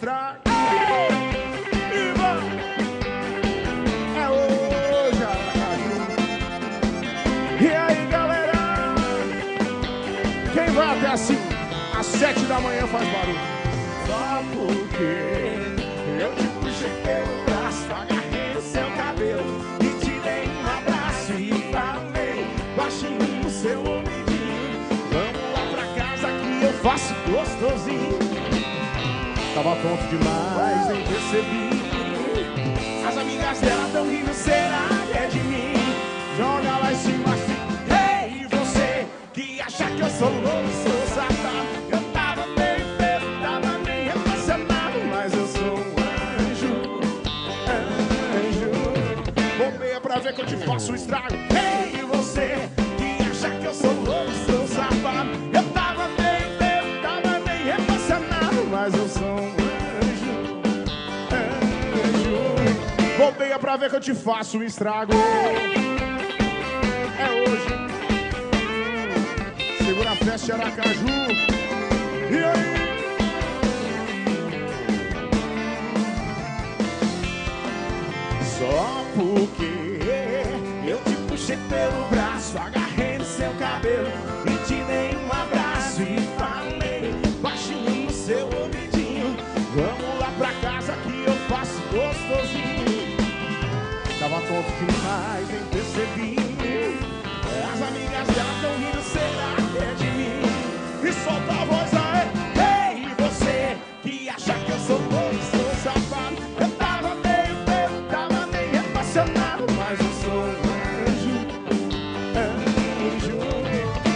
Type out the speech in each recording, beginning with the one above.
te te faço um estrago. É hoje. Segura a festa Aracaju. E aí? Só porque eu te puxei pelo braço, agarrei no seu cabelo tonto demais, nem percebi. As amigas dela tão rindo, será que é de mim? E solta a voz aí. Ei, você que acha que eu sou louco, sou safado. Eu tava meio bebo, tava meio emocionado, mas eu sou um anjo, anjo.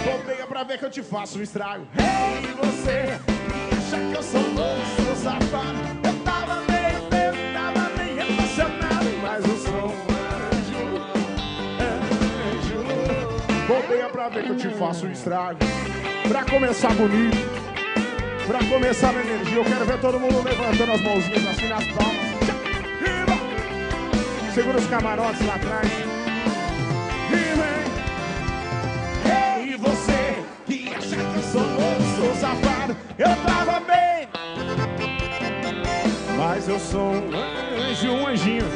Bobeia pra ver que eu te faço um estrago. Ei, você que acha que eu sou louco, sou safado. Pra ver que eu te faço um estrago. Pra começar bonito, pra começar na energia, eu quero ver todo mundo levantando as mãozinhas assim nas palmas. Segura os camarotes lá atrás. E você que acha que eu sou louco, sou safado, eu tava bem. Mas eu sou um anjo, um anjinho.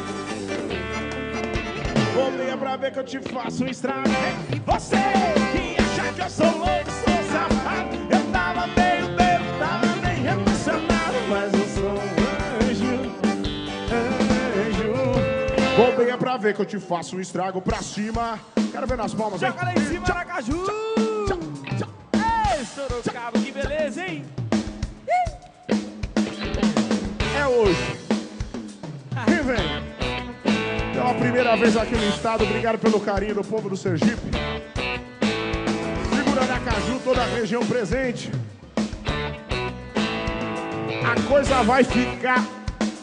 Bobeia pra ver que eu te faço um estrago. E você eu sou louco, sou safado. Eu tava meio bebo, tava. Mas eu sou um anjo, anjo. Bobeia pra ver que eu te faço um estrago pra cima. Quero ver nas palmas. hein? Joga lá em cima, Aracaju! Ei, Sorocaba, que beleza, hein? É hoje. E vem. Pela primeira vez aqui no estado, obrigado pelo carinho do povo do Sergipe. Toda a região presente. A coisa vai ficar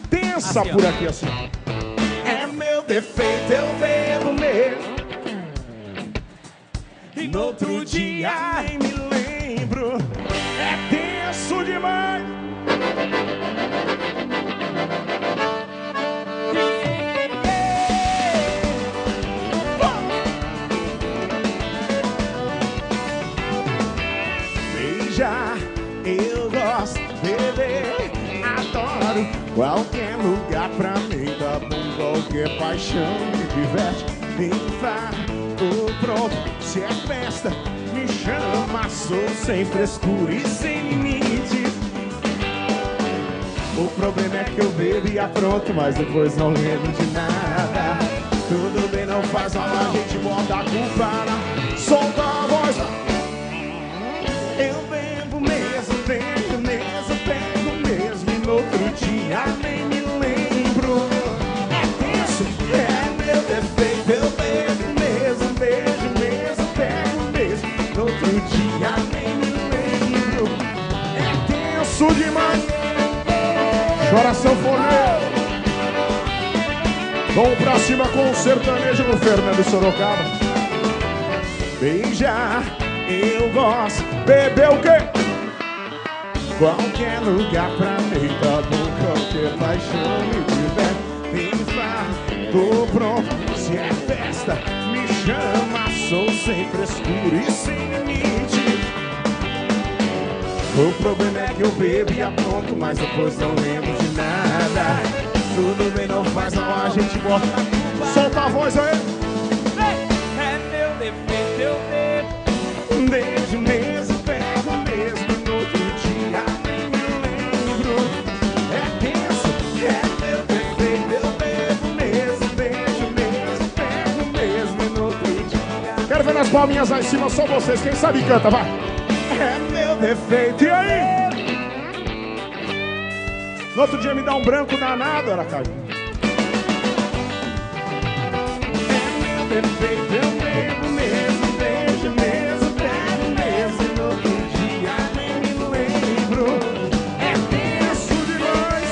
tensa Assim, por aqui assim. É meu defeito, eu bebo mesmo. E no outro dia nem me lembro. É tenso demais. Qualquer lugar pra mim tá bom, qualquer paixão me diverte, me faz, tô pronto, se é festa, me chama, sou sem frescura e sem limites. O problema é que eu bebo e apronto, mas depois não lembro de nada. Tudo bem, não faz mal, a gente bota a culpa na... Solta sanfoneiro Vamos pra cima com o sertanejo no Fernando Sorocaba Beija, eu gosto. Beber o quê? Qualquer lugar pra mim tá bom, qualquer paixão me diverte. Tô pronto, se é festa, me chama. Sou sem frescura e sem limite. O problema é que eu bebo e apronto, mas depois não lembro de nada. Tudo bem, não faz mal, a gente bota. Solta a voz aí. É meu defeito, eu devo. Desde mesmo, pego mesmo no outro dia, nem me lembro. É tenso, é meu defeito, eu bebo mesmo, beijo mesmo, pego mesmo no outro dia. Quero ver nas palminhas lá em cima, só vocês, quem sabe canta, vai. Defeito, e aí? No outro dia me dá um branco danado, Aracaju. É meu eu bebo mesmo, beijo mesmo, pego mesmo, no outro dia nem me lembro. É tenso demais.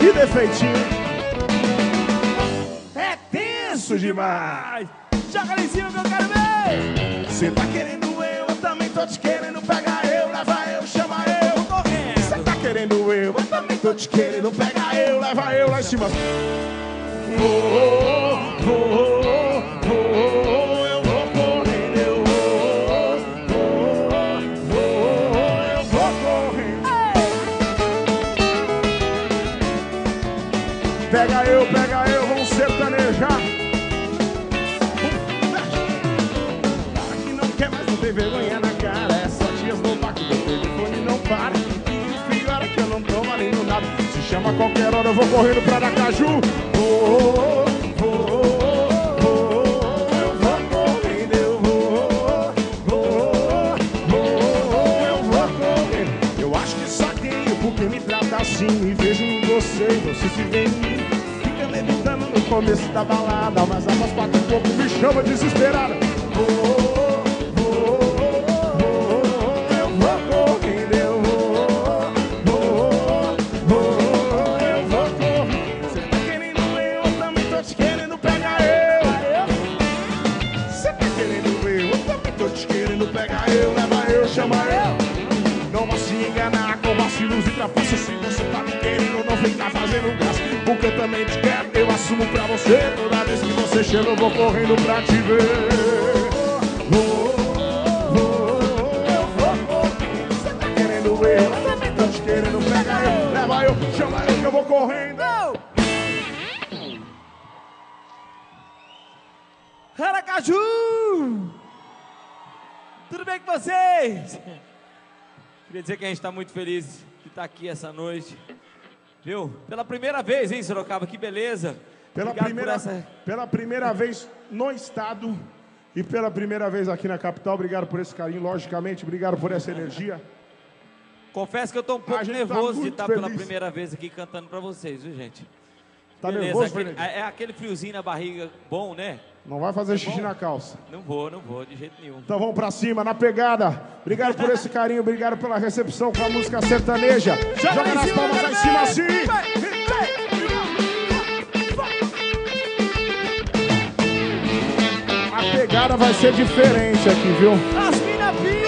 Que defeitinho. É tenso demais. Joga lá em cima que eu quero ver. Cê tá querendo eu, eu também tô te querendo pegar eu, leva eu, chama eu. Correndo. Cê tá querendo eu, eu também tô te querendo pegar eu, leva eu lá em cima. Vou, vou, vou, vergonha na cara. É só dias no baque, meu telefone não para. E frio hora que eu não tô valendo nada. Se chama qualquer hora, eu vou correndo pra Aracaju. Vou, vou, vou, assim. Me vejo você, e você se vê em mim. Fica levitando no começo da balada, mas após quatro e pouco me chama desesperada. Vou, te querendo pegar eu. Você tá querendo eu, eu também tô te querendo pegar eu, leva eu, chama eu. Não vou se enganar com vacilos e trapaços. Se você tá me querendo, não vem cá fazendo graça. Porque eu também te quero, eu assumo pra você. Toda vez que você chega eu vou correndo pra te ver. Você tá querendo eu, eu também tô te querendo Pega eu, leva eu, chama eu que eu vou correndo Aracaju! Tudo bem com vocês? Queria dizer que a gente está muito feliz de estar aqui essa noite. Viu? Pela primeira vez, hein, Sorocaba? Que beleza. Pela Obrigado primeira, essa... pela primeira vez no estado e pela primeira vez aqui na capital, obrigado por esse carinho, logicamente, obrigado por essa energia. Confesso que eu tô um pouco tá nervoso de muito estar pela feliz. primeira vez aqui cantando pra vocês, viu, gente? Tá Beleza, nervoso, aquele- é, é aquele friozinho na barriga bom, né? Não vai fazer xixi bom? na calça. Não vou, não vou, de jeito nenhum. Então vamos pra cima, na pegada. Obrigado por esse carinho, obrigado pela recepção com a música sertaneja. Joga, em nas cima, palmas lá em cima assim. A pegada vai ser diferente aqui, viu? As mina vira!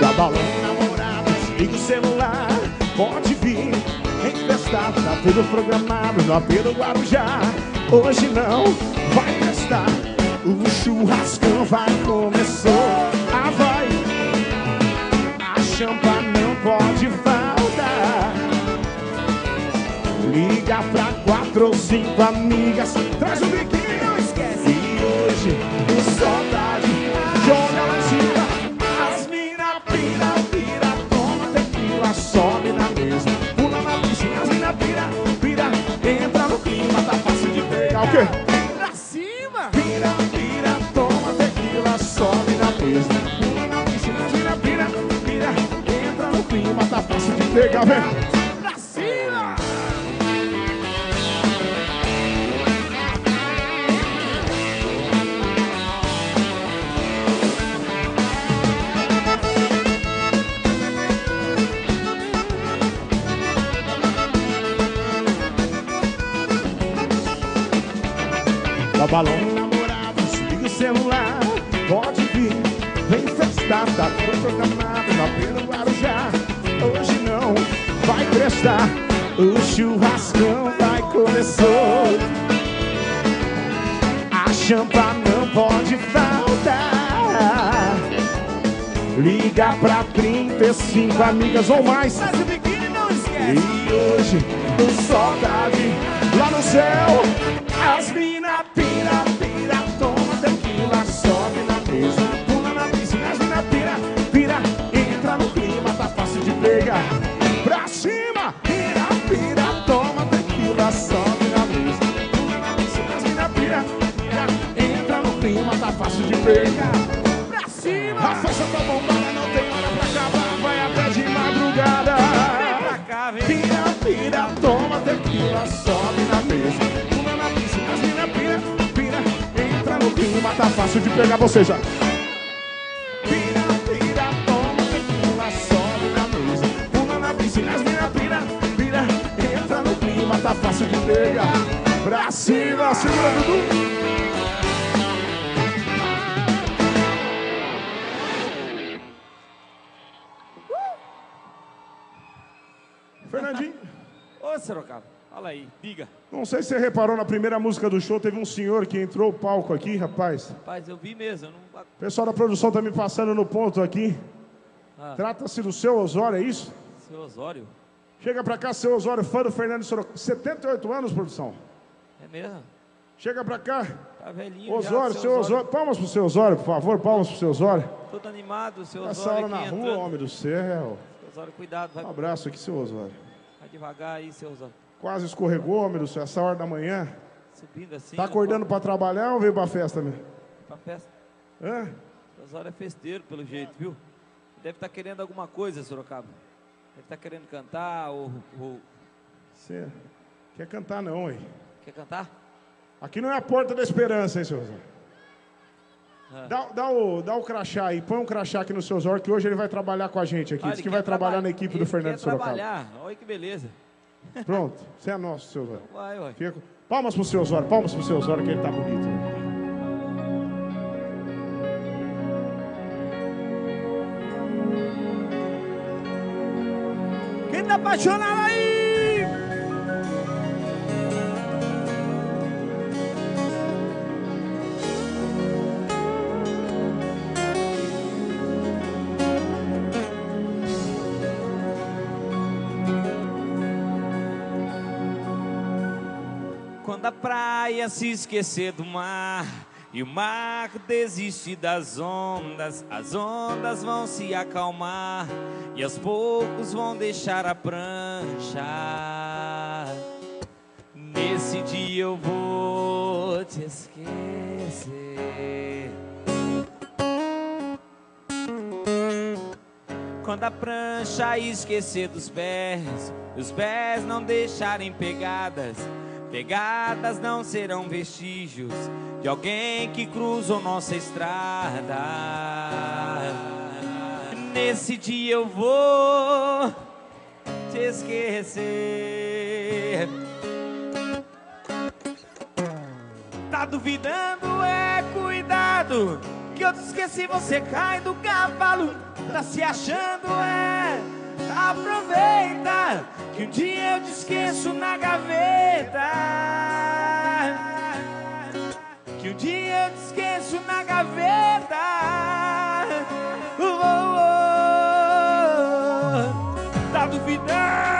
Da balão liga o celular, pode vir. Empestado, tá tudo programado no AP do Guarujá. Hoje não vai prestar, o churrascão vai começar. Ah, vai, a champa não pode faltar. Liga pra quatro ou cinco amigas, traz o biquíni, não esquece. E hoje, O quê? Pra cima! Pira, pira, toma tequila, sobe na mesa, na piscina, mina pira, pira, entra no clima, tá fácil de pegar, vem. Balão namorado, celular. Pode vir, vem festar, tá tudo programado na Pena Guarujá. Hoje não vai prestar, o churrascão vai começar. A champa não pode faltar. Liga pra 35 amigas ou mais. Mas o biquíni não esquece. E hoje o sol tá lá no céu. Pra cima. A festa tá bombada, não tem hora pra acabar, vai até de madrugada. Vem pra cá, vem. Pira, pira, toma tequila, sobe na mesa. Pula na piscina, as mina pira, pira, entra no clima, tá fácil de pegar você já. Pira, pira, toma tequila, sobe na mesa. Pula na piscina, as mina pira, pira, entra no clima, tá fácil de pegar. Pra cima, segura Dudu. Não sei se você reparou na primeira música do show, teve um senhor que entrou o palco aqui, rapaz. Rapaz, eu vi mesmo. não- O pessoal da produção tá me passando no ponto aqui. Ah. Trata-se do seu Osório, é isso? Seu Osório, Chega pra cá, seu Osório, fã do Fernando Sorocaba. 78 anos, produção. é mesmo? Chega pra cá. Tá velhinho Osório, já, seu Osório. Palmas pro seu Osório, por favor, palmas pro seu Osório. Todo animado, seu Essa Osório hora na rua, entrando. homem do céu. Seu Osório, cuidado, vai, Um abraço aqui, seu Osório. vai devagar aí, seu Osório. Quase escorregou, do céu, essa hora da manhã. Subindo assim. Tá não acordando pra trabalhar ou veio pra festa mesmo? Pra festa. Hã? Seu Osório é festeiro, pelo jeito, viu? Deve estar querendo alguma coisa, Sorocaba. Deve estar querendo cantar ou, ou- Você quer cantar não, hein? Quer cantar? Aqui não é a porta da esperança, hein, seu Osório? Ah. Dá, dá, o, dá o crachá aí, põe um crachá aqui no seu Osório, que hoje ele vai trabalhar com a gente aqui. Ah, Diz que vai trabalhar traba- na equipe do Fernando quer Sorocaba. trabalhar. Olha que beleza. Pronto, você é nosso, seu Osório. Vai, ué. Fica Palmas pro seu Osório, palmas pro seu Osório, que ele tá bonito. Quem tá apaixonado aí? Quando a praia se esquecer do mar e o mar desistir das ondas, as ondas vão se acalmar e aos poucos vão deixar a prancha. Nesse dia eu vou te esquecer. Quando a prancha esquecer dos pés, os pés não deixarem pegadas, pegadas não serão vestígios de alguém que cruzou nossa estrada. Nesse dia eu vou te esquecer. Tá duvidando, é cuidado. Que eu te esqueci, você cai do cavalo. Tá se achando, é. Aproveita. Que um dia eu te esqueço na gaveta. Que um dia eu te esqueço na gaveta. Oh, oh, oh. Tá duvidando?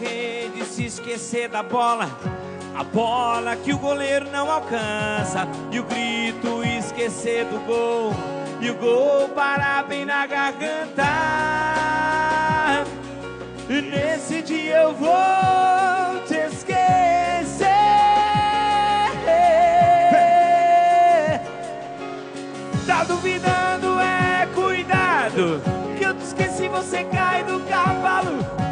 Rede se esquecer da bola, a bola que o goleiro não alcança, e o grito esquecer do gol, e o gol parar bem na garganta. E nesse dia eu vou te esquecer. Tá duvidando, é cuidado. Que eu te esqueci, você cai do cavalo.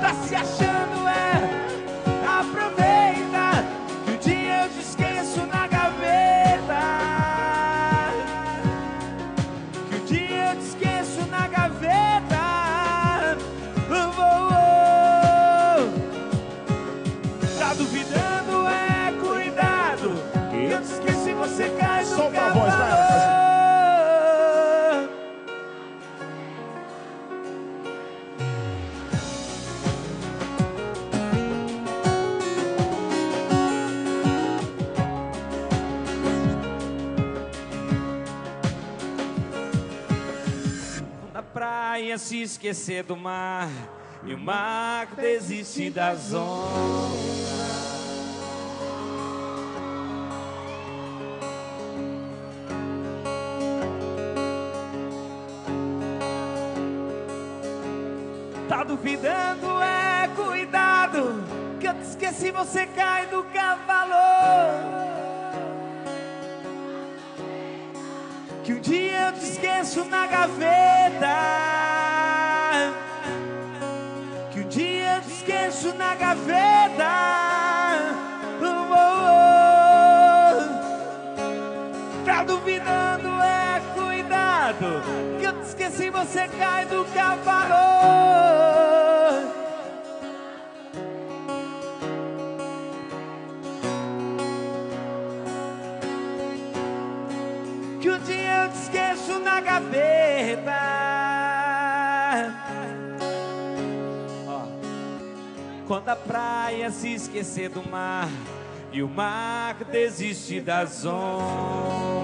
Praia se esquecer do mar e o mar desiste das ondas. Tá duvidando, é cuidado, que eu te esqueci, você cai do cavalo. Que um dia eu te esqueço na gaveta. Na gaveta. Oh. Tá duvidando, é cuidado. Que eu te esqueci, você cai do cavalo. Quando a praia se esquecer do mar e o mar desiste das ondas.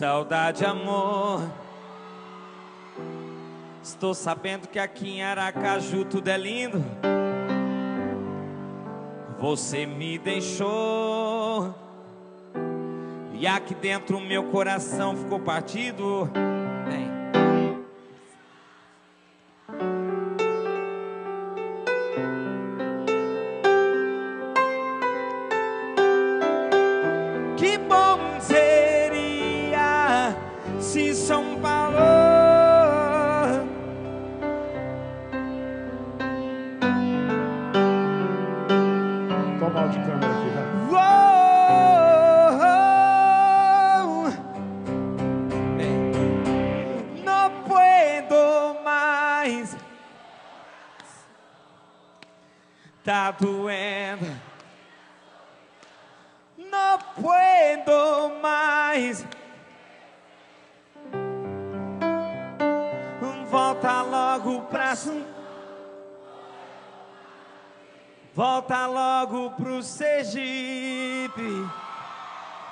Saudade, amor. Estou sabendo que aqui em Aracaju tudo é lindo. Você me deixou. E aqui dentro meu coração ficou partido.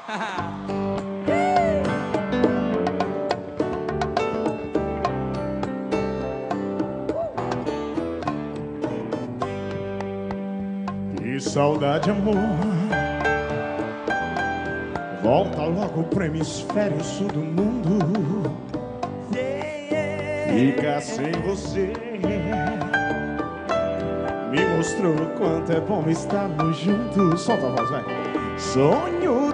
Que saudade, amor. Volta logo pro hemisfério sul do mundo. Fica sem você. Me mostrou quanto é bom estarmos juntos. Solta a voz, vai. Sonho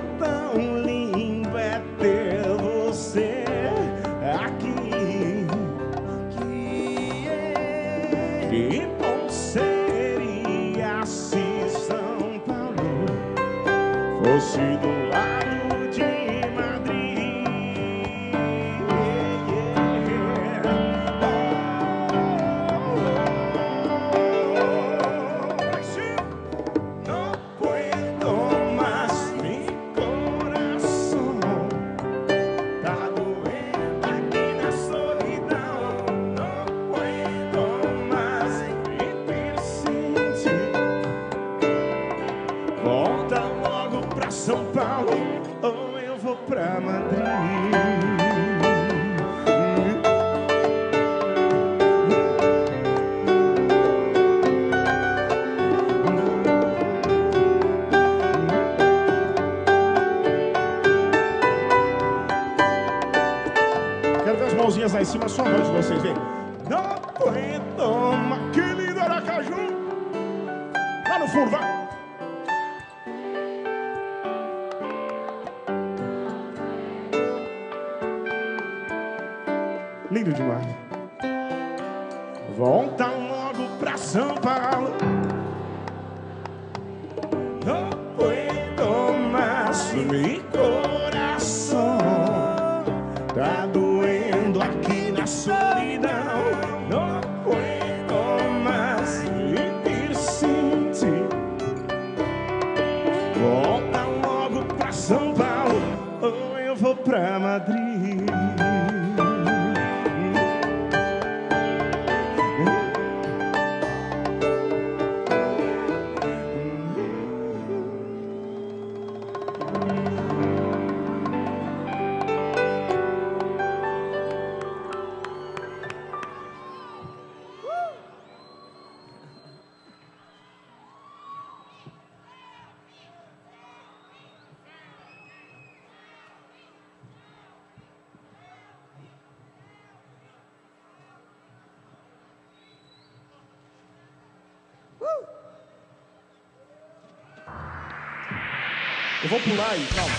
Eu vou pular aí, calma.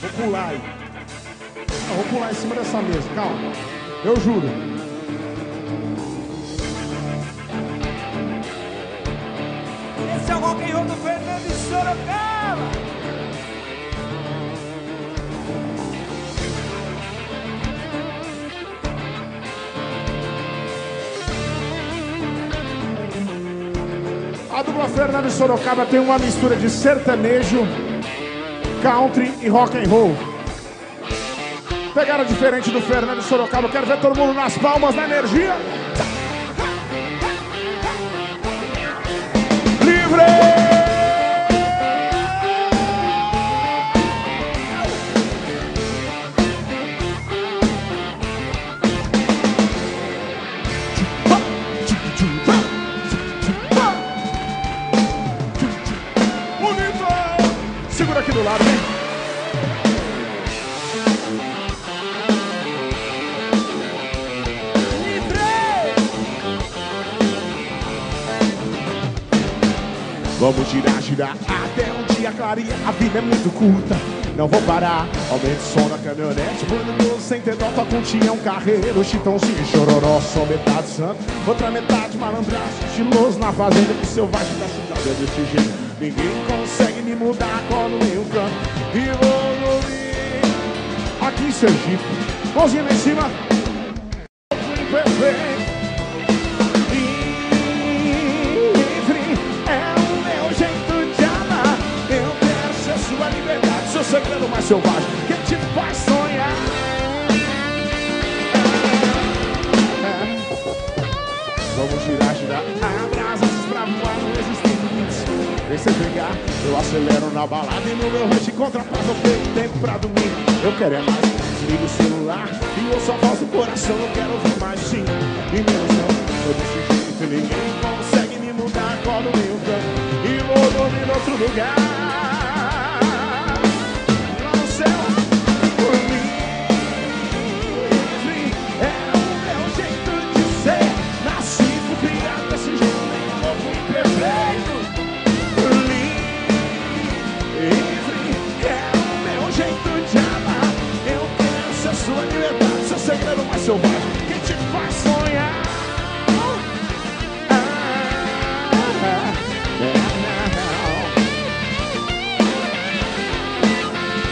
Vou pular aí. Eu vou pular em cima dessa mesa, calma. Eu juro. Esse é o rock and roll do Fernando de Sorocaba. A dupla Fernando e Sorocaba tem uma mistura de sertanejo, country e rock and roll. Pegaram diferente do Fernando Sorocaba. Quero ver todo mundo nas palmas, na energia. Livre! Não vou parar. Aumente o som da caminhonete, bonito sem ter dó. Continha é um carreiro, chitãozinho, chororó. Sou metade santo, outra metade malandraço. Estiloso na fazenda, que selvagem da cidade é desse jeito. Ninguém consegue me mudar quando em um canto. E dormir aqui em Sergipe. Mãozinha lá em cima. Perfeito. No meu rancho encontra paz, eu tenho tempo pra dormir. Eu quero é mais, desliga o celular e ouço a voz do coração, eu quero ouvir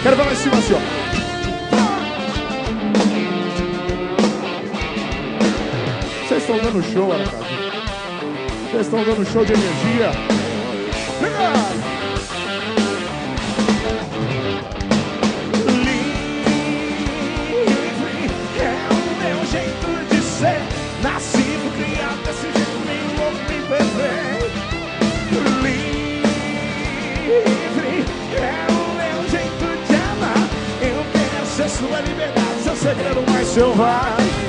Quero ver lá em cima assim, ó. Vocês estão dando show, Aracaju. Vocês estão dando show de energia. Segredo mais selvagem.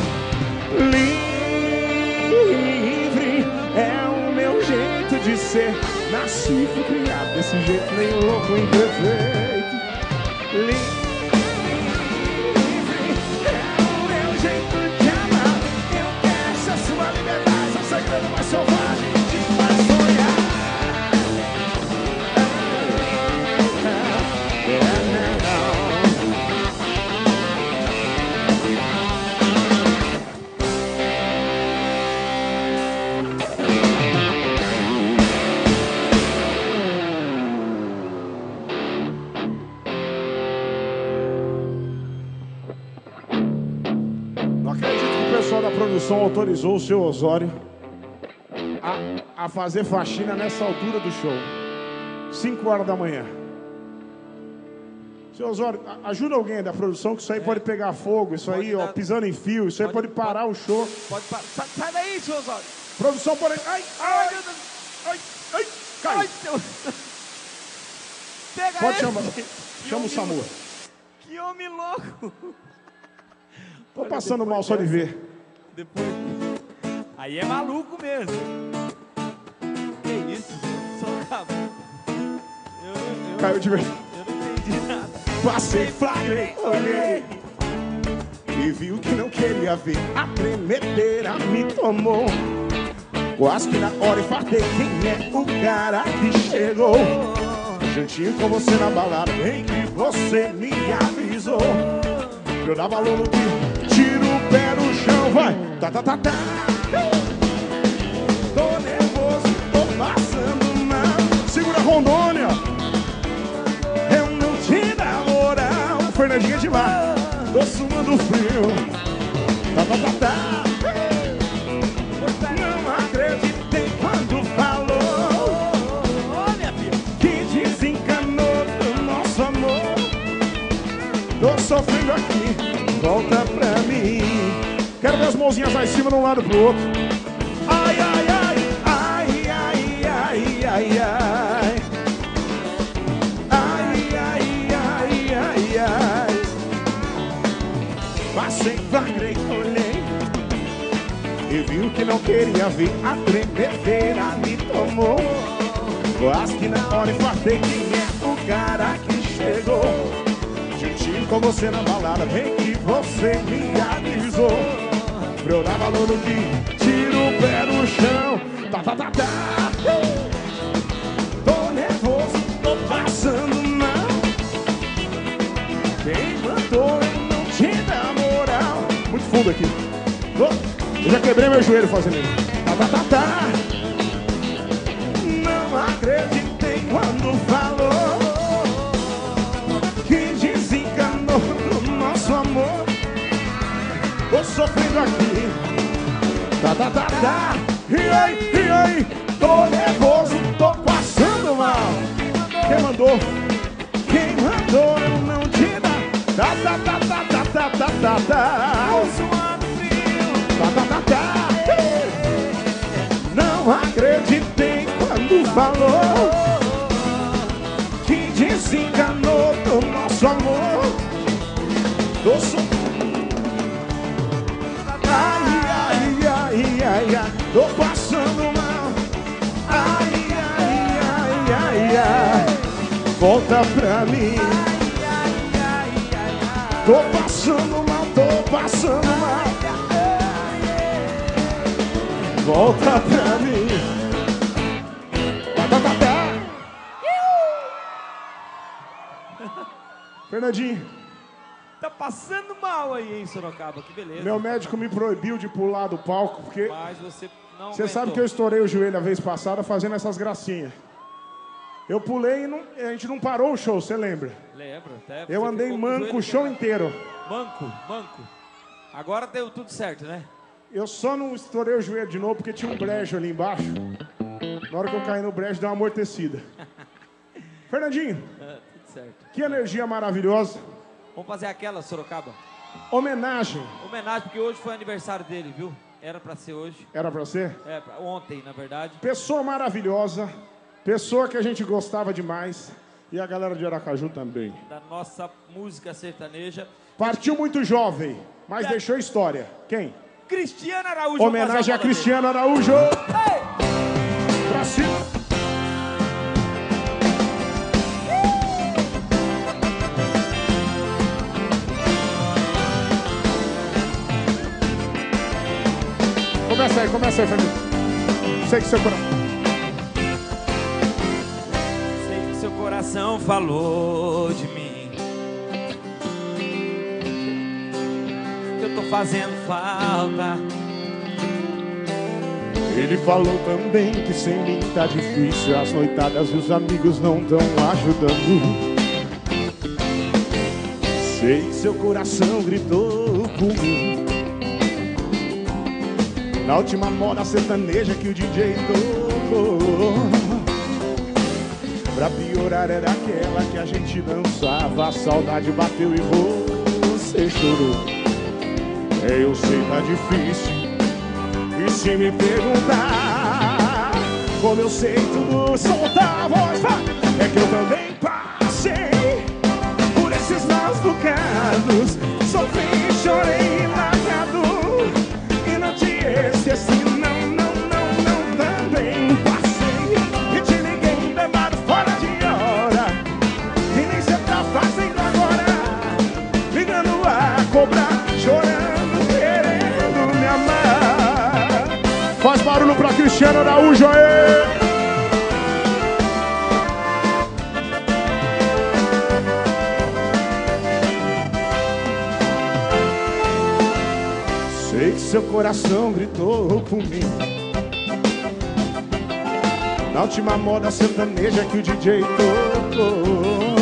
Livre é o meu jeito de ser. Nasci, fui criado desse jeito, meio louco, imperfeito. Livre autorizou o seu Osório a, a fazer faxina nessa altura do show. 5 horas da manhã. Seu Osório, ajuda alguém da produção que isso aí pode pegar fogo, isso Pode aí, ó, dar- pisando em fio, isso aí pode- pode parar o show. Pode parar. Sai, sai daí, seu Osório. Produção pode. Ai, Ai, ai, ai, ai, cai. Ai, seu... Pega Pode chamar. Chama o SAMU. Que homem louco. Tô passando mal só de ver. Depois. Aí é maluco mesmo. Que isso? Só acabou. Eu, eu, Caiu de ver. eu não entendi nada. Passei, flagrei, olhei E viu que não queria ver A tremedeira me tomou Quase que na hora infartei Quem é o cara que chegou? Juntinho com você na balada Em que você me avisou Eu dava que Tira o pé no vai Tá, tá, tá, tá Tô nervoso, tô passando mal Segura Rondônia eu não te moral. Fernandinha é demais. Tô suando frio. Tá, tá, tá, tá. Não acreditei quando falou filha. que desencanou do nosso amor. Tô sofrendo aqui. Volta pra mim. Quero ver as mãozinhas lá em cima de um lado pro outro. Ai, ai, ai. Ai, ai, ai, ai, ai. Ai, ai, ai, ai, ai. Passei, flagrei, olhei E viu que não queria ver A tremedeira me tomou Quase que na hora infartei Quem é o cara que chegou Juntinho com você na balada Vem que você me avisou Pra eu dar valor no que Tira o pé do chão Tá, tá, tá, tá Tô nervoso, tô passando mal. Quem mandou eu não te dar moral? Muito fundo aqui. Tô- Eu já quebrei meu joelho fazendo isso. Tá, tá, tá, tá. Não acreditei quando falou aqui. Tá, tá, tá, tá. E aí, e aí? Tô nervoso, tô passando mal. Quem mandou? Quem mandou eu não te dar? Tá, tá, tá, tá, tá, tá, tá, tá, tá. Suando frio. Tá, tá, tá, tá. Não acreditei quando falou que desenganou do nosso amor. Tô so... volta pra mim. Tô passando mal, tô passando mal. Volta pra mim. Tá, tá, tá, tá. Fernandinho, Tá passando mal aí, hein, Sorocaba? Que beleza. meu médico me proibiu de pular do palco, porque Mas você não você sabe que eu estourei o joelho a vez passada fazendo essas gracinhas. Eu pulei e não- a gente não parou o show, você lembra? Lembro, até. Eu andei manco o show inteiro. Manco, manco. Agora deu tudo certo, né? Eu só não estourei o joelho de novo porque tinha um brejo ali embaixo. Na hora que eu caí no brejo, deu uma amortecida. Fernandinho, Ah, tudo certo. que energia maravilhosa. Vamos fazer aquela, Sorocaba. Homenagem. Homenagem, porque hoje foi aniversário dele, viu? Era pra ser hoje. Era pra ser? É, ontem, na verdade. Pessoa maravilhosa. Pessoa que a gente gostava demais. E a galera de Aracaju também. Da nossa música sertaneja. Partiu muito jovem, mas deixou história. Quem? Cristiano Araújo. Homenagem a Cristiano Araújo. Ei! Pra cima. Começa aí, começa aí, família. Sei que seu coração. Falou de mim. Eu tô fazendo falta. Ele falou também que sem mim tá difícil. As noitadas e os amigos não tão ajudando. Sei que seu coração gritou mim. Na última moda sertaneja que o DJ tocou Pra piorar era aquela que a gente dançava. A saudade bateu e você chorou. Eu sei, tá difícil. E se me perguntar Como eu sei tudo, soltar a voz. É que eu também passei Por esses maus bocados. Sofri, chorei, Cristiano Araújo aí Sei que seu coração gritou por mim. Na última moda sertaneja que o DJ tocou.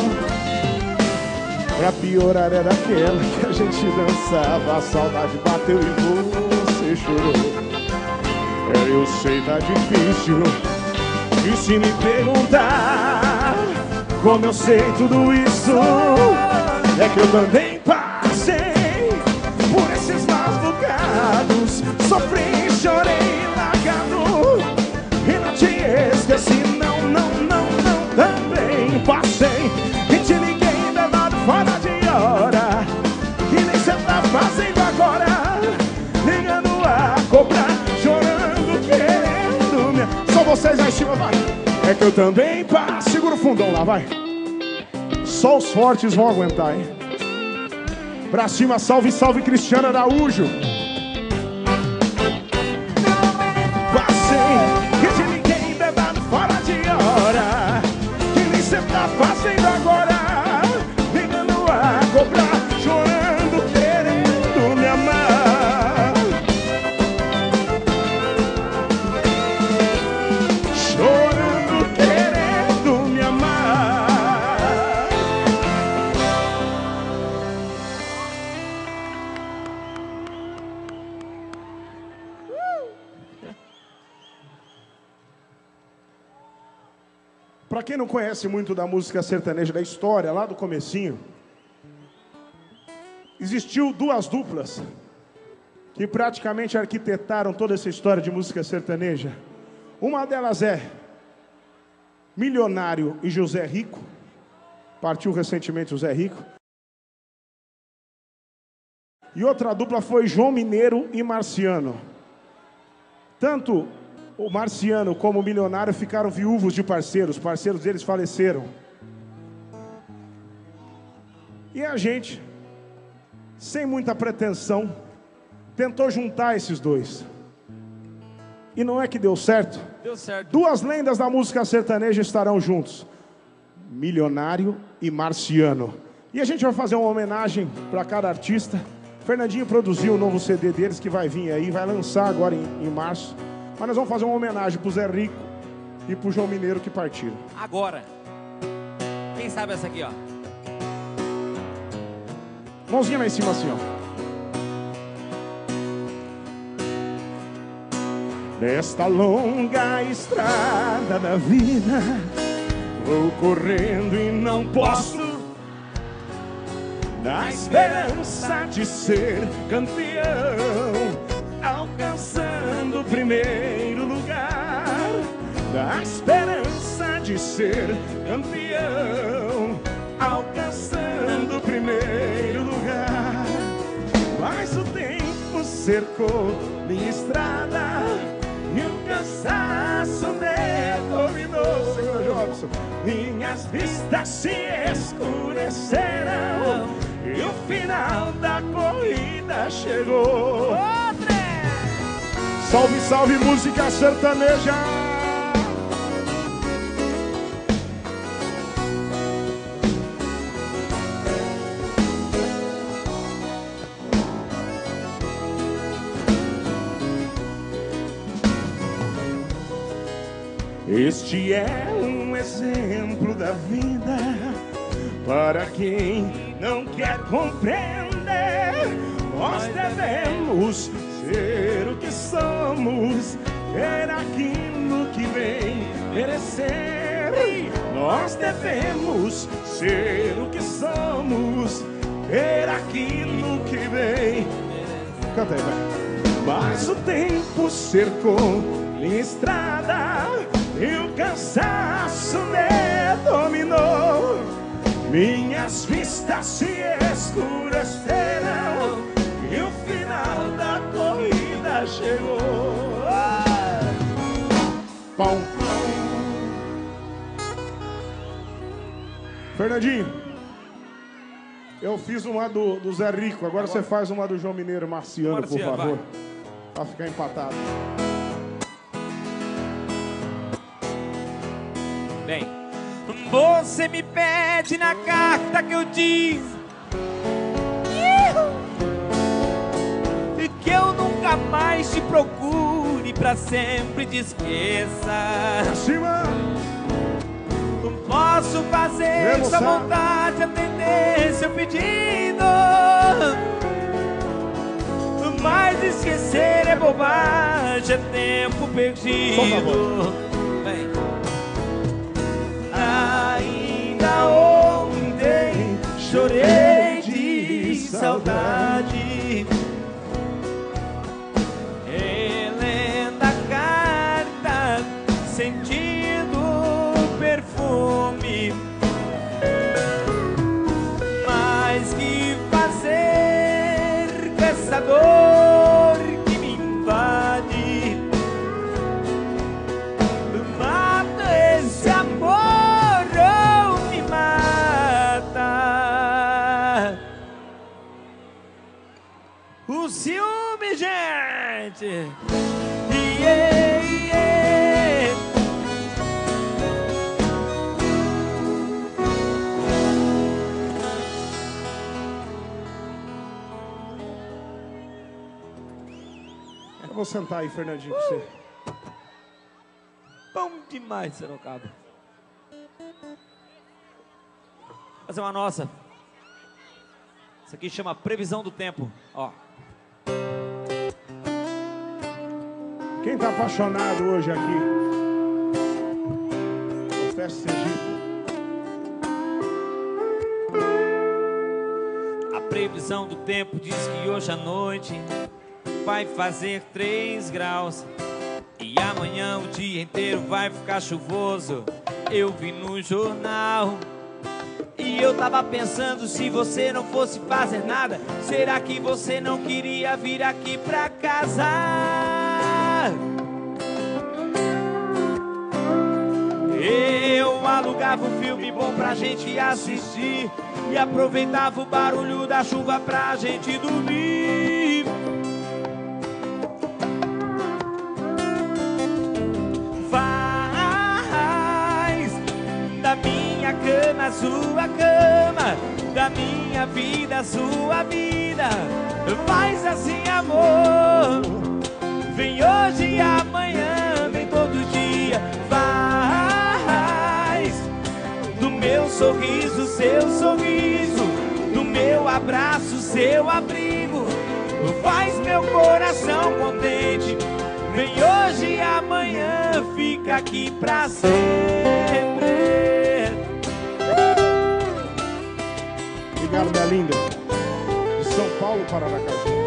Pra piorar era aquela que a gente dançava. A saudade bateu e você chorou. É, eu sei, tá difícil. E se me perguntar Como eu sei tudo isso É que eu também eu também passo Segura o fundão lá, vai. Só os fortes vão aguentar, hein? Pra cima, salve, salve Cristiano Araújo quem não conhece muito da música sertaneja da história, lá do comecinho, existiu duas duplas que praticamente arquitetaram toda essa história de música sertaneja. Uma delas é Milionário e José Rico. Partiu recentemente o Zé Rico. E outra dupla foi João Mineiro e Marciano. Tanto o Marciano como o Milionário ficaram viúvos de parceiros, parceiros deles faleceram. E a gente, sem muita pretensão, tentou juntar esses dois. E não é que deu certo. Deu certo. Duas lendas da música sertaneja estarão juntos: Milionário e Marciano. E a gente vai fazer uma homenagem para cada artista. Fernandinho produziu o novo CD deles que vai vir aí, vai lançar agora em, em março. Mas nós vamos fazer uma homenagem pro Zé Rico e pro João Mineiro que partiram. Agora. Quem sabe essa aqui, ó? Mãozinha lá em cima assim, ó. Nesta longa estrada da vida, vou correndo e não posso. Na esperança de ser campeão, alcançando o primeiro lugar. Na esperança de ser campeão, alcançando o primeiro lugar. Mas o tempo cercou minha estrada e o cansaço me dominou, Senhor Jobson. Minhas vistas se escureceram e o final da corrida chegou. Salve, salve, música sertaneja! Este é um exemplo da vida para quem não quer compreender. Nós devemos ser o que somos, ter aquilo que vem merecer. Nós devemos ser o que somos, ter aquilo que vem. Canta aí, vai. Mas o tempo cercou minha estrada e o cansaço me dominou. Minhas vistas se escureceram Pão, pão. Fernandinho, eu fiz uma do, do Zé Rico, agora, você faz uma do João Mineiro Marciano, Marciano, por favor. vai. Pra ficar empatado. Bem, você me pede na carta que eu disse E que eu nunca mais te procure pra sempre te esqueça Acima! Posso fazer Vamos, sua vontade, atender seu pedido Mas esquecer é bobagem, é tempo perdido Por favor. Vem. Ainda ontem chorei de saudade. Gente. Yeah, yeah. Eu vou sentar aí, Fernandinho, pra você. Bom demais, Sorocaba. Fazer uma nossa. Isso aqui chama previsão do tempo. Ó. Quem tá apaixonado hoje aqui? Confesso Sergipe. A previsão do tempo diz que hoje à noite vai fazer 3 graus. E amanhã o dia inteiro vai ficar chuvoso. Eu vi no jornal. E eu tava pensando se você não fosse fazer nada, será que você não queria vir aqui pra casar? Alugava um filme bom pra gente assistir e aproveitava o barulho da chuva pra gente dormir. Faz da minha cama sua cama, da minha vida sua vida. Faz assim, amor. Vem hoje e amanhã, vem todo dia. Sorriso seu sorriso, do meu abraço seu abrigo. Faz meu coração contente. Vem hoje e amanhã, fica aqui pra sempre. Obrigado, minha linda. De São Paulo para Aracaju. Que bom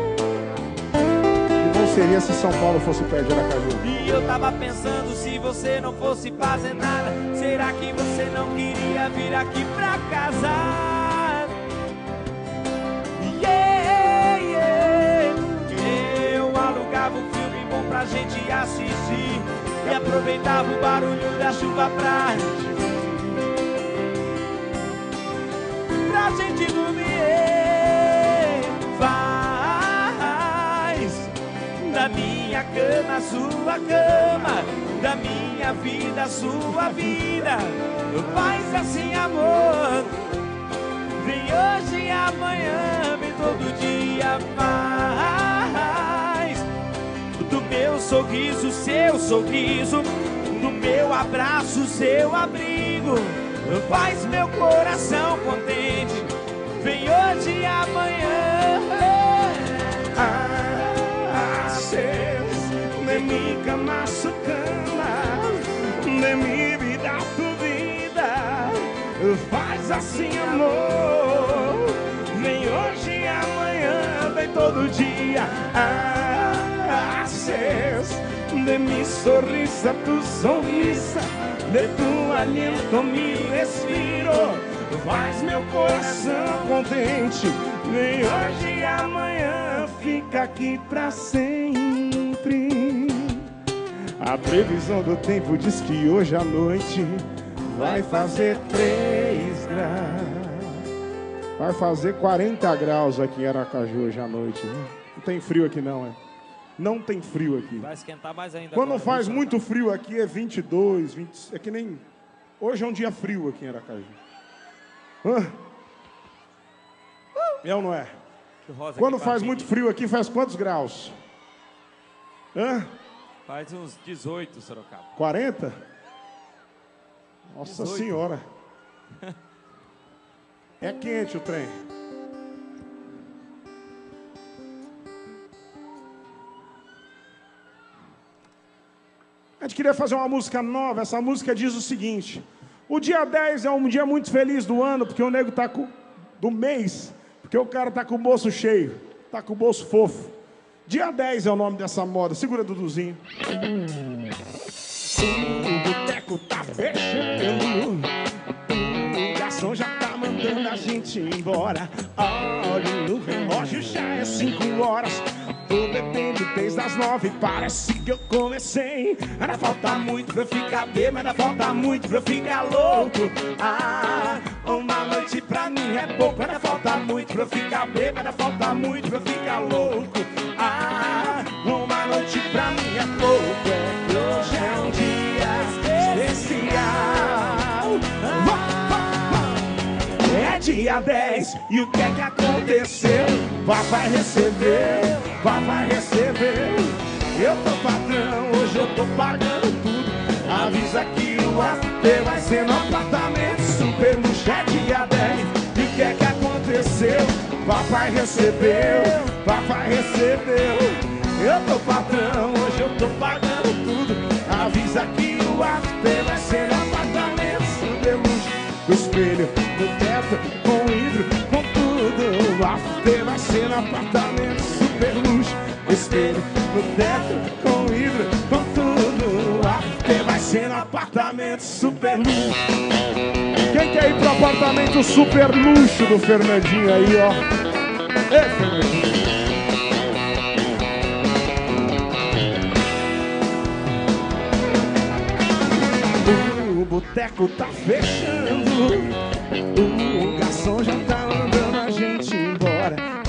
seria se São Paulo fosse perto de Aracaju. E eu tava pensando se você não fosse fazer nada, será que você não queria vir aqui pra casar? Yeah, yeah. Eu alugava um filme bom pra gente assistir e aproveitava o barulho da chuva pra gente pra gente dormir. Da minha cama sua cama, da minha vida sua vida. Faz assim, amor. Vem hoje e amanhã, vem todo dia. Faz do meu sorriso, seu sorriso, do meu abraço, seu abrigo. Faz meu coração contente. Vem hoje e amanhã. Assim, amor. Vem hoje amanhã, vem todo dia. Ah, haces de mi sonrisa tu sonrisa, de tu aliento mi respiro. Faz meu coração contente. Vem hoje amanhã, fica aqui pra sempre. A previsão do tempo diz que hoje à noite vai fazer 3 graus. Vai fazer 40 graus aqui em Aracaju hoje à noite. Né? Não tem frio aqui não, é? Não tem frio aqui. Vai esquentar mais ainda. Quando agora, faz muito frio aqui é 22, 20, é que nem hoje é um dia frio aqui em Aracaju. Hã? É ou não é? Quando faz muito frio aqui faz quantos graus? Hã? Faz uns 18, Sorocaba. 40? Nossa 18. senhora. É quente o trem. A gente queria fazer uma música nova. Essa música diz o seguinte: O dia 10 é um dia muito feliz do ano, porque o nego tá com. do mês, porque o cara tá com o bolso cheio, tá com o bolso fofo. Dia 10 é o nome dessa moda. Segura, Duduzinho. O boteco tá fechando. O garçom já mandando a gente embora. Olha no relógio, já é cinco horas. Tô bebendo desde as nove, parece que eu comecei. Ainda falta muito pra eu ficar bêbado, ainda falta muito pra eu ficar louco. Ah, uma noite pra mim é pouco, ainda falta muito pra eu ficar bêbado, ainda falta muito pra eu ficar louco. Ah, uma noite pra mim é pouco, dia 10 e o que é que aconteceu? Papai recebeu, papai recebeu. Eu tô patrão, hoje eu tô pagando tudo. Avisa que o after vai ser no apartamento super. É dia 10 e o que é que aconteceu? Papai recebeu, papai recebeu. Eu tô patrão, hoje eu tô pagando tudo. Avisa que o after vai ser no apartamento apartamento super luxo. Espelho no teto, com vidro, com tudo. O after vai ser no apartamento super luxo. Quem quer ir pro apartamento super luxo do Fernandinho aí, ó? Ei, Fernandinho. O boteco tá fechando. O garçom já tá mandando a gente embora.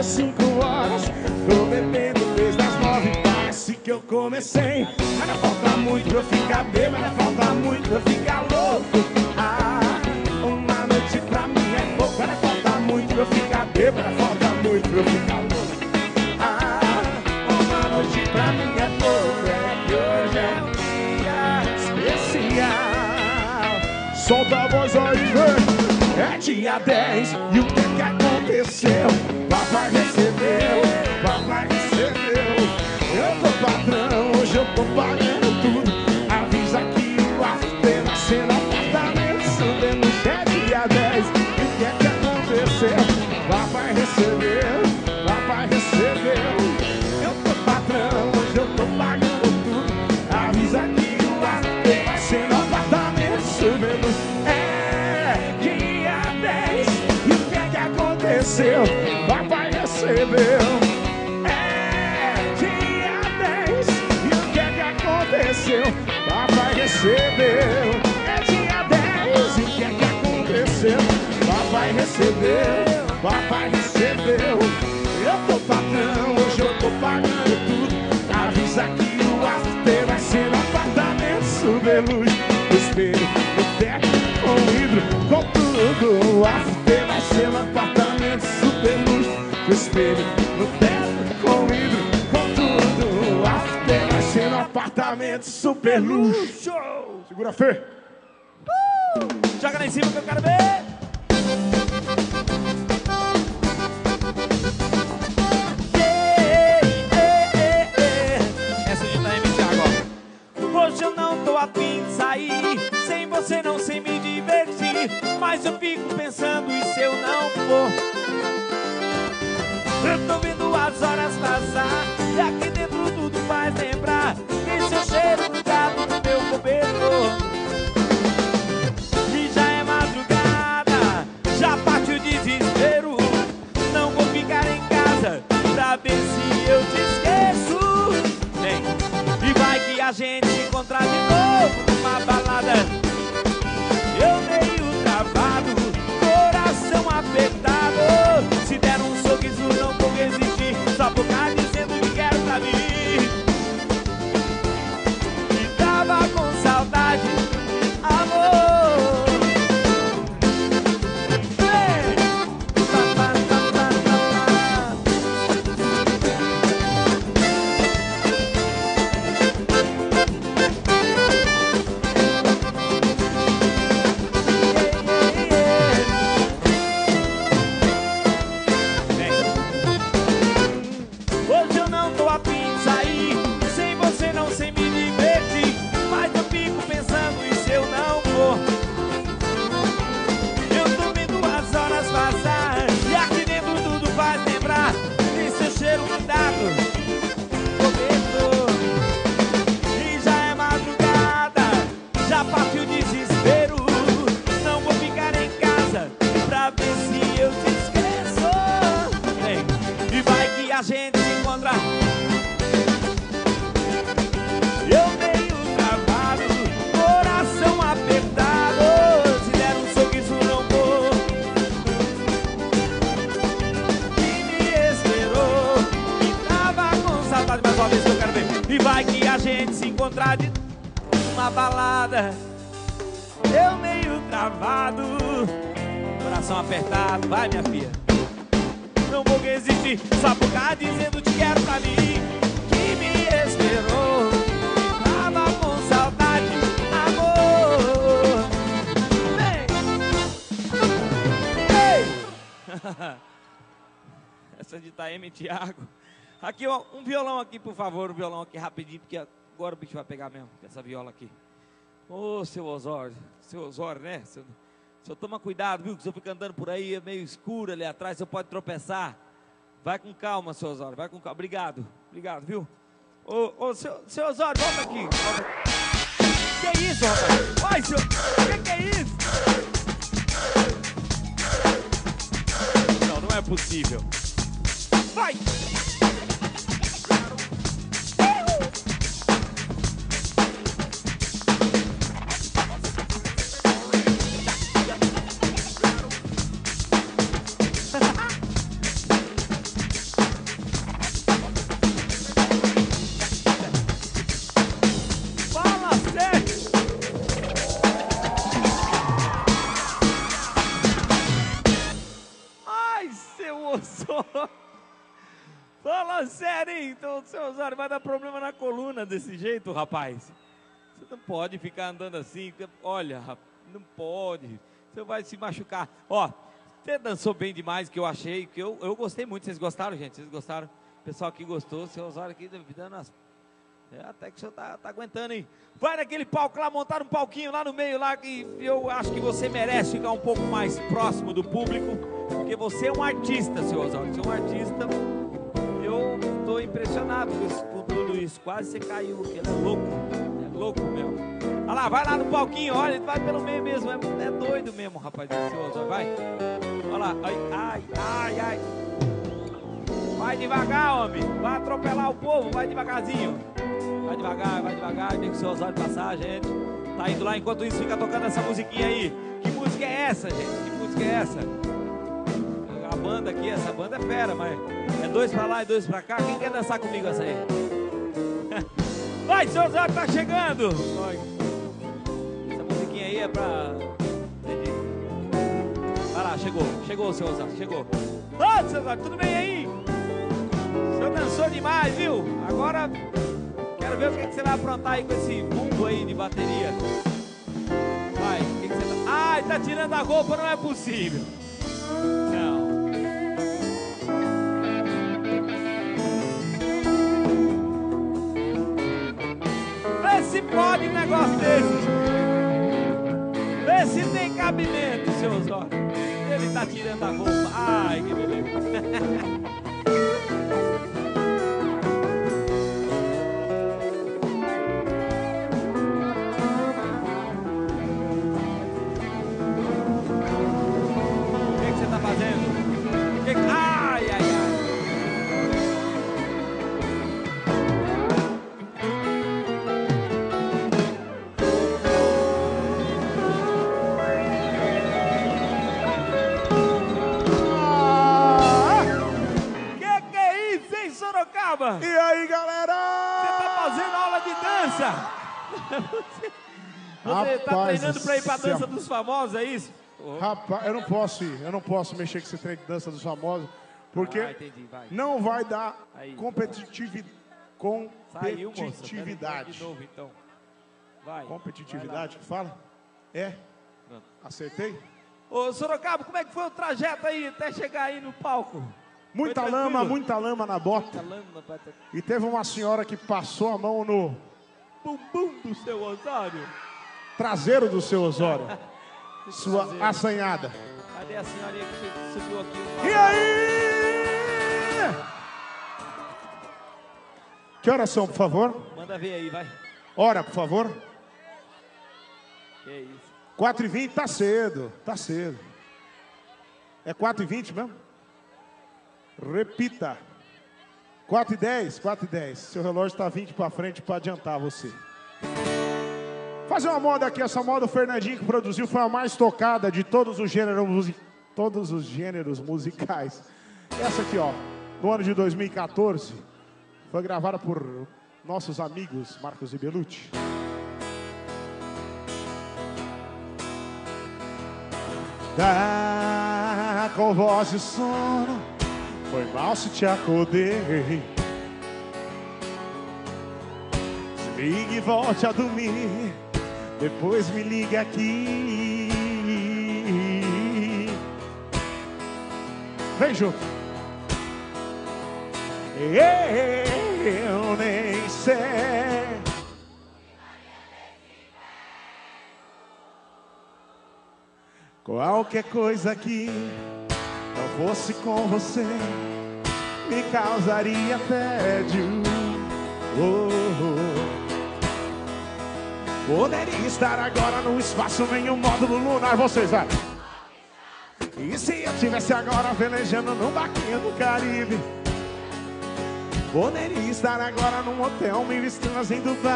É cinco horas. Tô bebendo desde as nove, parece que eu comecei. Ainda falta muito pra eu ficar bêbado, falta muito pra eu ficar louco. Ah, uma noite pra mim é pouco, ainda falta muito pra eu ficar bêbado, falta muito pra eu ficar louco. Ah, uma noite pra mim é pouco, é que hoje é um dia especial. Solta a voz aí, vem. É dia 10 e o que aconteceu? Papai recebeu, É dia 10 e o que é que aconteceu? Papai recebeu. É dia 10 e o que é que aconteceu? Papai recebeu. Papai recebeu. Eu tô patrão, hoje eu tô pagando tudo. Avisa que o after vai ser apartamento super apartamento super luxo. Segura, fé, Uh! Joga lá em cima que eu quero ver. Tá Hoje eu não tô afim de sair Sem você não sei me divertir Mas eu fico pensando e se eu não for Eu tô vendo as horas passar e aqui dentro tudo faz lembrar. Esse é o cheiro do gato do meu cobertor E já é madrugada Já parte o desespero. Não vou ficar em casa Pra ver se eu te esqueço. Vem, e vai que a gente se encontrar de novo a gente se encontra. Eu meio travado Coração apertado Se der um sorriso não vou. Que me esperou E tava com saudade Mais uma vez eu quero ver E vai que a gente se encontrar de uma balada. Eu meio travado Coração apertado Vai minha filha Não vou resistir Só por cá dizendo te quero pra mim Que me esperou tava com saudade Amor Vem Ei essa de Taeme e Thiago. Aqui, ó, um violão aqui, por favor, um violão aqui rapidinho, porque agora o bicho vai pegar mesmo, essa viola aqui. Ô, seu Osório, seu Osório, né? Seu, seu toma cuidado, viu? Que o senhor fica andando por aí, é meio escuro ali atrás, você pode tropeçar. Vai com calma, seu Osório, vai com calma. Obrigado, obrigado, viu? Ô, ô, seu, seu Osório, volta aqui. Volta aqui. Que isso, rapaz? Ai, seu, que que é isso? Não, não é possível. Vai! Sério, hein? Então, seu Osório, vai dar problema na coluna desse jeito, rapaz. Você não pode ficar andando assim. Olha, não pode. Você vai se machucar. Ó, você dançou bem demais, que eu achei. que eu, eu gostei muito. Vocês gostaram, gente? Vocês gostaram? O pessoal aqui gostou. Seu Osório aqui dando as é, até que o senhor tá, tá aguentando, hein? Vai naquele palco lá, montar um palquinho lá no meio lá, que eu acho que você merece ficar um pouco mais próximo do público, porque você é um artista, seu Osório. Você é um artista. Estou impressionado com, tudo isso. Quase você caiu, ele é louco. É louco mesmo. Olha lá, vai lá no palquinho, olha, ele vai pelo meio mesmo. É, é doido mesmo, rapaz. Vai. Olha lá, ai, ai, ai, ai. Vai devagar, homem. Vai atropelar o povo, vai devagarzinho. Vai devagar, vai devagar, deixa o seu Osório passar, gente. Tá indo lá, enquanto isso fica tocando essa musiquinha aí. Que música é essa, gente? Que música é essa? Banda aqui, essa banda é fera, mas é dois pra lá e dois pra cá. Quem quer dançar comigo essa aí? Vai, seu Osório tá chegando! Essa musiquinha aí é pra. Vai lá, chegou, chegou seu Osório, chegou. Ô, seu Osório, tudo bem aí? O senhor dançou demais, viu? Agora quero ver o que, você vai aprontar aí com esse bumbo aí de bateria. Vai, o que você tá. Ai, tá tirando a roupa, não é possível. Pode negócio desse. Vê se tem cabimento, seu Osório. Ele tá tirando a roupa. Ai, que beleza. famosos, é isso? Rapaz, eu não posso ir, eu não posso mexer com esse trem de dança dos famosos, porque Ah, entendi, vai. não vai dar Aí. competitivi... Saiu, competitividade. De novo, então. Vai. Competitividade que fala? É? Pronto. Acertei? Ô, Sorocaba, como é que foi o trajeto aí até chegar aí no palco? Muita lama, muita lama na bota. E teve uma senhora que passou a mão no Bumbum do seu Osório. traseiro do seu Osório. Sua assanhada. Cadê a senhorinha que su- subiu aqui? E aí? Que horas são, por favor? Manda ver aí, vai. Hora, por favor. Que isso. 4 e 20 tá cedo, tá cedo. É 4 e 20 mesmo? Repita. 4 e 10, 4 e 10. Seu relógio está 20 para frente para adiantar você. Fazer uma moda aqui, essa moda o Fernandinho que produziu foi a mais tocada de todos os gêneros, todos os gêneros musicais. Essa aqui, ó, no ano de 2014, foi gravada por nossos amigos Marcos e Belucci. Tá com voz de sono, foi mal se te acordei. Desligue e volte a dormir, depois me liga aqui. Vem junto. Eu nem sei. Qualquer coisa que não fosse com você me causaria tédio. Oh, oh. Poderia estar agora no espaço em um módulo lunar, vocês vai. E se eu tivesse agora velejando num barquinho do Caribe? Poderia estar agora num hotel mil estrelas em Dubai.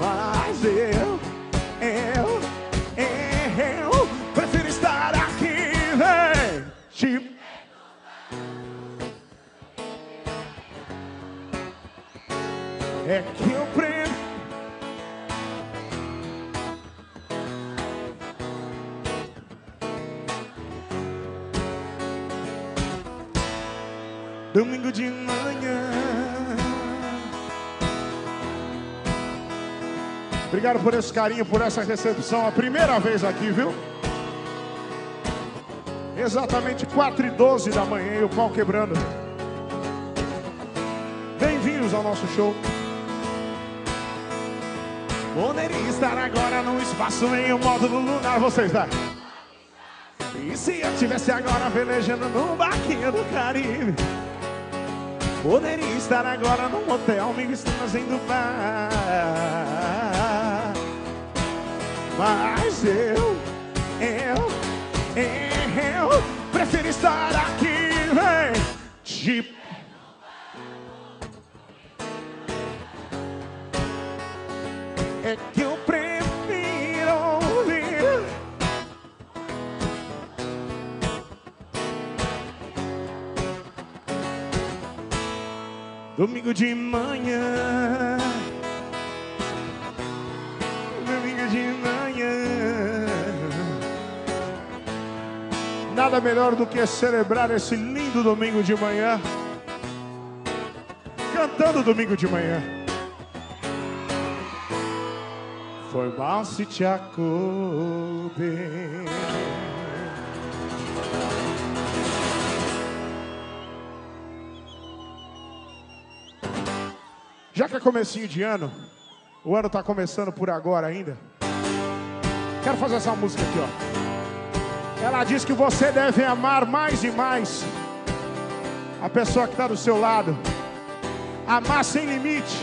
Mas eu, eu, É que eu prefiro. Domingo de manhã. Obrigado por esse carinho, por essa recepção. A primeira vez aqui, viu? Exatamente 4 e 12 da manhã e o pau quebrando. Bem-vindos ao nosso show. Poderia estar agora no espaço em um módulo lunar, vocês vai. E se eu tivesse agora velejando num barquinho do Caribe? Poderia estar agora num hotel estrelas em Dubai. Mas eu, eu, eu prefiro estar aqui, vem. Tipo. É que eu prefiro ouvir. Domingo de manhã. Domingo de manhã. Nada melhor do que celebrar esse lindo domingo de manhã. Cantando domingo de manhã. Foi mal se te acordei. Já que é comecinho de ano, o ano está começando por agora ainda. Quero fazer essa música aqui, ó. Ela diz que você deve amar mais e mais a pessoa que está do seu lado. Amar sem limite.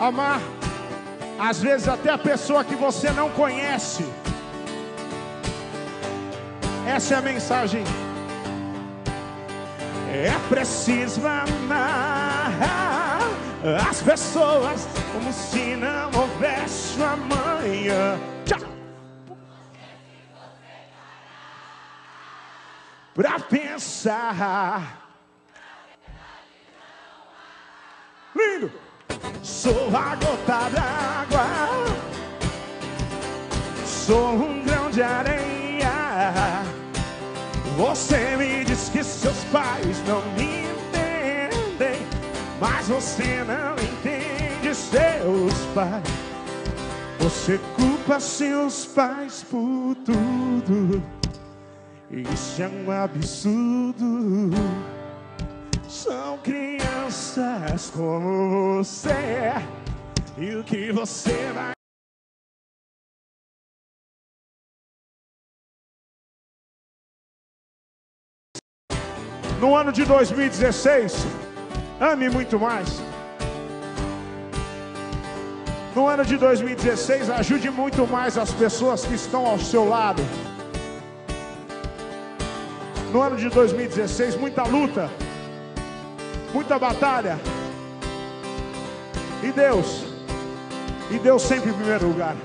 Amar, às vezes, até a pessoa que você não conhece. Essa é a mensagem. É preciso amar as pessoas como se não houvesse amanhã. Tchau. Pra pensar. Lindo. Sou a gota d'água. Sou um grão de areia. Você me diz que seus pais não me entendem, mas você não entende seus pais. Você culpa seus pais por tudo. Isso é um absurdo. São crianças como você. E o que você vai no ano de 2016, ame muito mais. No ano de 2016, ajude muito mais as pessoas que estão ao seu lado. No ano de 2016, muita luta, muita batalha. E Deus, e Deus sempre em primeiro lugar.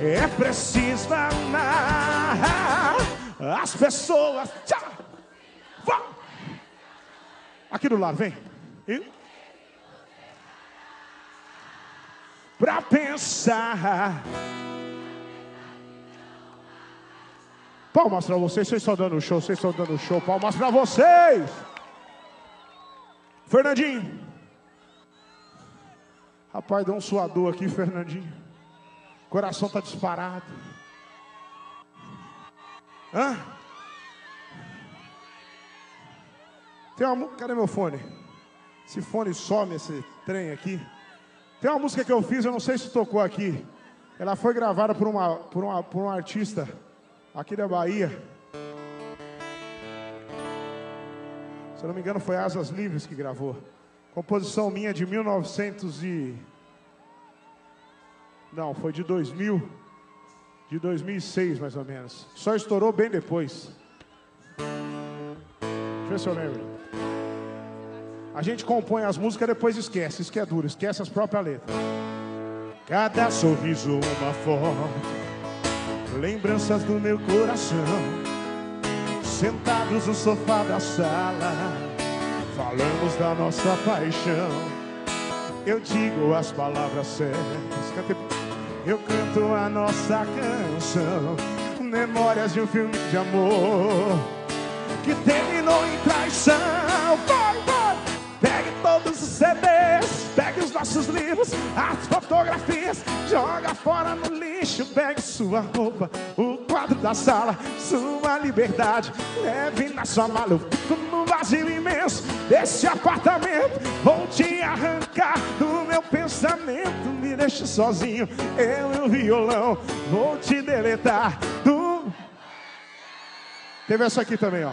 É preciso amar as pessoas. Tchau. Vá. Aqui do lado, vem. E... Pra pensar. Palmas pra vocês, vocês estão dando show, vocês estão dando show. Palmas pra vocês. Fernandinho. Rapaz, deu um suador aqui, Fernandinho. Coração tá disparado. Hã? Tem uma. Cadê meu fone? Esse fone some esse trem aqui. Tem uma música que eu fiz, eu não sei se tocou aqui. Ela foi gravada por, uma, por, uma, por um artista aqui da Bahia. Se eu não me engano, foi Asas Livres que gravou. Composição minha de 1900 e. Não, foi de 2000. De 2006, mais ou menos. Só estourou bem depois. Deixa eu ver se eu lembro. A gente compõe as músicas depois esquece. Isso que é duro, esquece as próprias letras. Cada sorriso uma foto, lembranças do meu coração. Sentados no sofá da sala, falamos da nossa paixão. Eu digo as palavras certas, eu canto a nossa canção. Memórias de um filme de amor que terminou em traição. Vai, vai, pegue todos os CDs, pegue os nossos livros, as fotografias, joga fora no lixo, pegue sua roupa, o quadro da sala, sua liberdade, leve na sua mala. Eu fico no vazio imenso desse apartamento, vou te arrancar do meu pensamento, me deixe sozinho, eu e o violão, vou te deletar do. Teve essa aqui também, ó.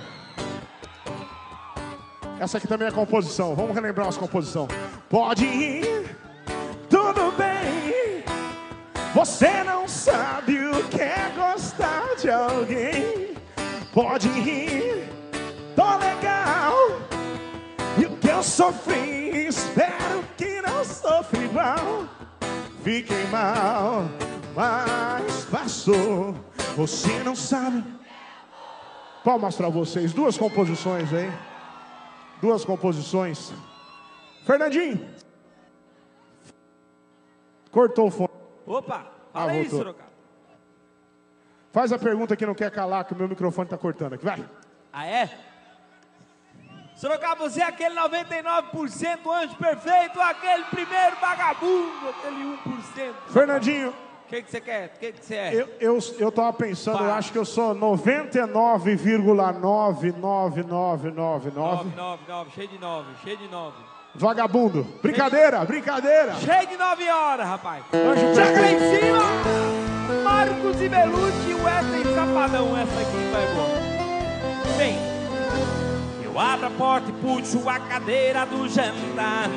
Essa aqui também é composição. Vamos relembrar as composição. Pode ir, tudo bem. Você não sabe o que é gostar de alguém. Pode ir, tô legal. E o que eu sofri, espero que não sofra igual. Fiquei mal, mas passou. Você não sabe. Palmas para vocês, duas composições aí. Duas composições. Fernandinho. Cortou o fone. Opa, Ah, fala aí, voltou. Sorocaba. Faz a pergunta que não quer calar, que o meu microfone está cortando aqui. Vai. Ah, é? Sorocaba, você é aquele 99% anjo perfeito, aquele primeiro vagabundo, aquele 1%. Fernandinho, O que, que você quer? O que, que você é? eu, eu, eu tava pensando, eu Vai. acho que eu sou 99,99999. 9, 9, 9, cheio de 9, cheio de 9. Vagabundo. Brincadeira, brincadeira. Cheio de nove horas, rapaz. Chega lá em cima. Marcos e Belucci, Wesley Safadão. Essa aqui vai bom. Bem, eu abro a porta e puxo a cadeira do jantar.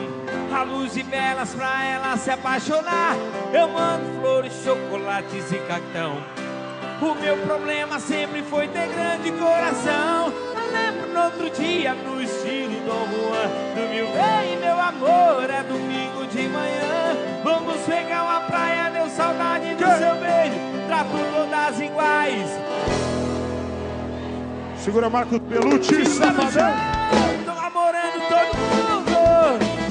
A luz e velas pra ela se apaixonar. Eu mando flores, chocolates e cartão. O meu problema sempre foi ter grande coração. Lembro no outro dia, no estilo do Juan. Do meu bem, meu amor, é domingo de manhã. Vamos pegar uma praia, deu saudade do seu beijo. Trato todas iguais. Segura Marco Pelucci, safadão. Tô namorando todo mundo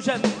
cadeira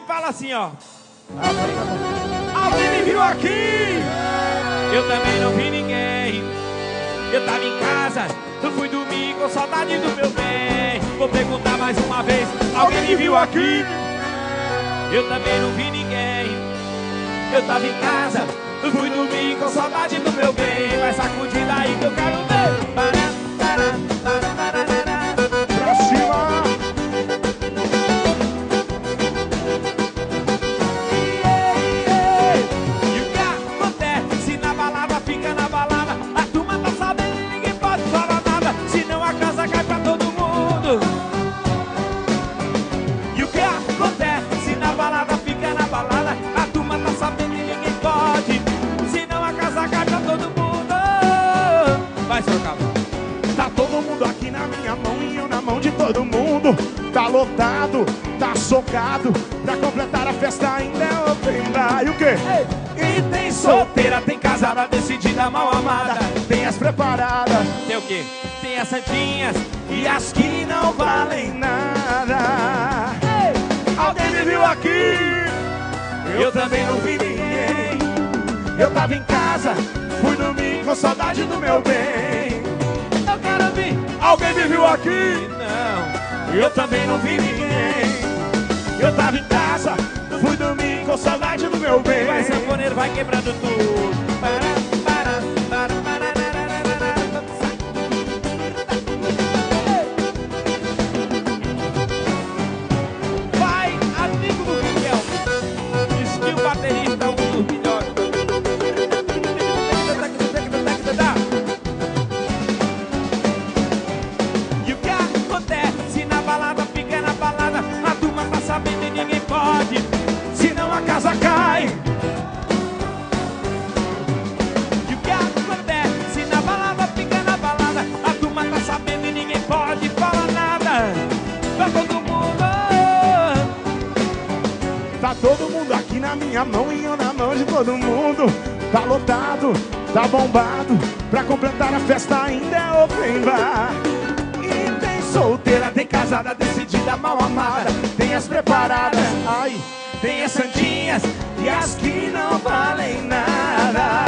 Que fala assim, ó. Alguém me viu aqui? Eu também não vi ninguém. Eu tava em casa, eu fui dormir com saudade do meu bem. Vou perguntar mais uma vez: alguém me viu aqui? Eu também não vi ninguém. Eu tava em casa, eu fui dormir com saudade do meu bem. Vai sacudir daí que eu quero ver. Vai, Sorocaba Tá todo mundo aqui na minha mão e eu na mão de todo mundo. Tá lotado, tá socado. Pra completar a festa ainda é bar. E o quê? E tem solteira, tem casada, decidida, mal amada Tem as preparadas Tem o quê? Tem as santinhas e as que não valem nada. Alguém me viu aqui? Eu também não vi ninguém. Eu tava em casa, fui dormir com saudade do meu bem. Eu quero ouvir Alguém me viu aqui? Não Eu também não vi ninguém. Eu tava em casa, fui dormir com saudade do meu bem. Vai sanfoneiro, vai quebrando tudo bombado. Pra completar a festa ainda é open bar. E tem solteira, tem casada, decidida, mal amada. Tem as preparadas, ai, tem as santinhas e as que não valem nada.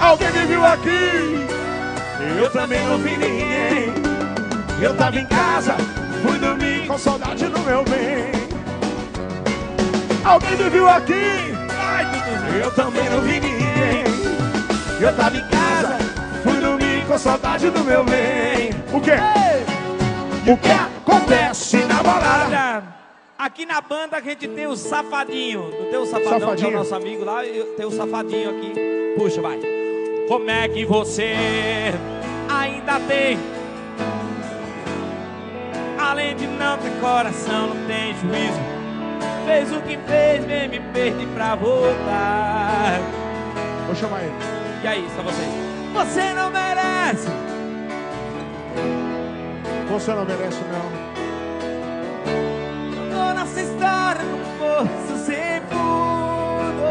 Alguém me viu aqui? Eu também não vi ninguém. Eu tava em casa, fui dormir com saudade do meu bem. Alguém me viu aqui? Ai. Eu também não vi ninguém. Eu tava em casa, fui dormir com saudade do meu bem. O quê? O que acontece na balada? Aqui na banda a gente tem o Safadinho. Não tem o Safadão, que é Safadinho. o nosso amigo lá? e Tem o Safadinho aqui. Puxa, vai. Como é que você ainda tem? Além de não ter coração, não tem juízo. Fez o que fez, vem me perder pra voltar. Vou chamar ele. E aí, só vocês. Você não merece. Você não merece, não. Tô nessa história no poço sem fundo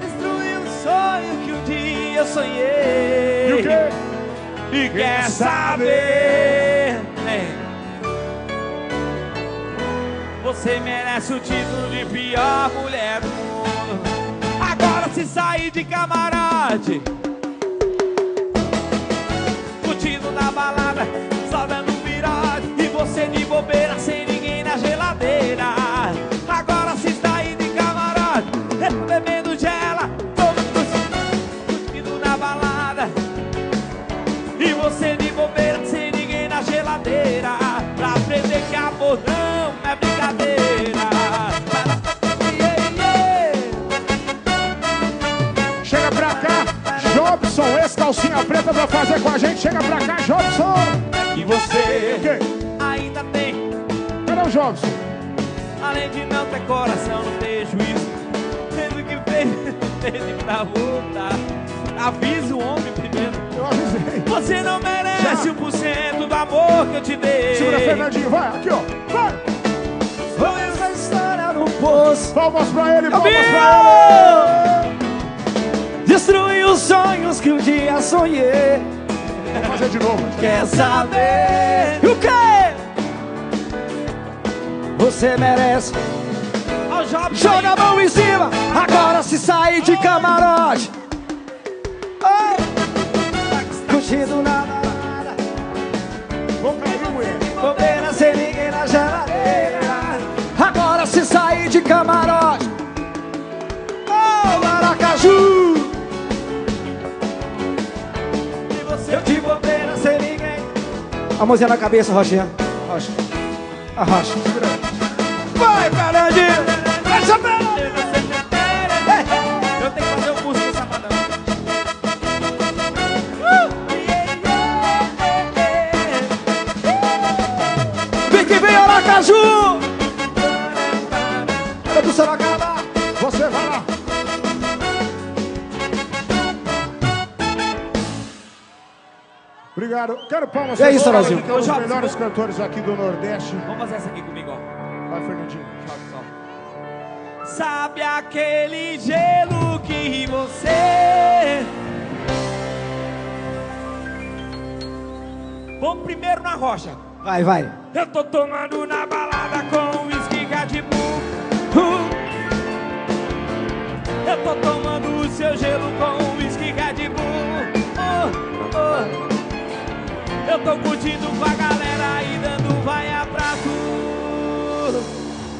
Destruiu um sonho que um dia eu sonhei E o quê? E quer saber né? Você merece o título de pior mulher do mundo se sair de camarote. Curtindo na balada, só dando um E você de bobeira, sem ninguém na geladeira calcinha preta vai fazer com a gente. Chega pra cá, Jobson. E você ainda tem Cadê o Jobson? Além de não ter coração, não ter juízo Tendo que fez, fez pra voltar Avisa o homem primeiro Eu avisei. Você não merece 1% do amor que eu te dei Segura, Fernandinho, vai, aqui, ó. Vai. Foi essa história no poço Palmas pra ele, palmas Amigo! pra ele. Destruiu os sonhos que um dia sonhei fazer de novo. Quer saber o quê? Você merece. Joga a mão em cima. Agora se sair de camarote. Oh. Curtindo na balada. Vou cair, mulher. Bobeira sem ninguém na geladeira. Agora se sair de camarote. A mãozinha na cabeça, Rochinha. Rocha. A Rocha. Vai, Fernandinho. Pra lá. Eu tenho que fazer o curso do Safadão. Vem que vem, Aracaju. É do Sorocaba. Obrigado. Quero palmas E aí, pra Sorazinho? que tem os Ô, Jobson, melhores cantores aqui do Nordeste. Vamos fazer essa aqui comigo, ó. Vai, Fernandinho. Sabe aquele gelo que você. Vamos primeiro na rocha. Vai, vai. Eu tô tomando na balada com whisky Red Bull. Uh. Eu tô tomando o seu gelo com whisky Red Bull. Oh, oh. Eu tô curtindo com a galera e dando vaia pra tudo.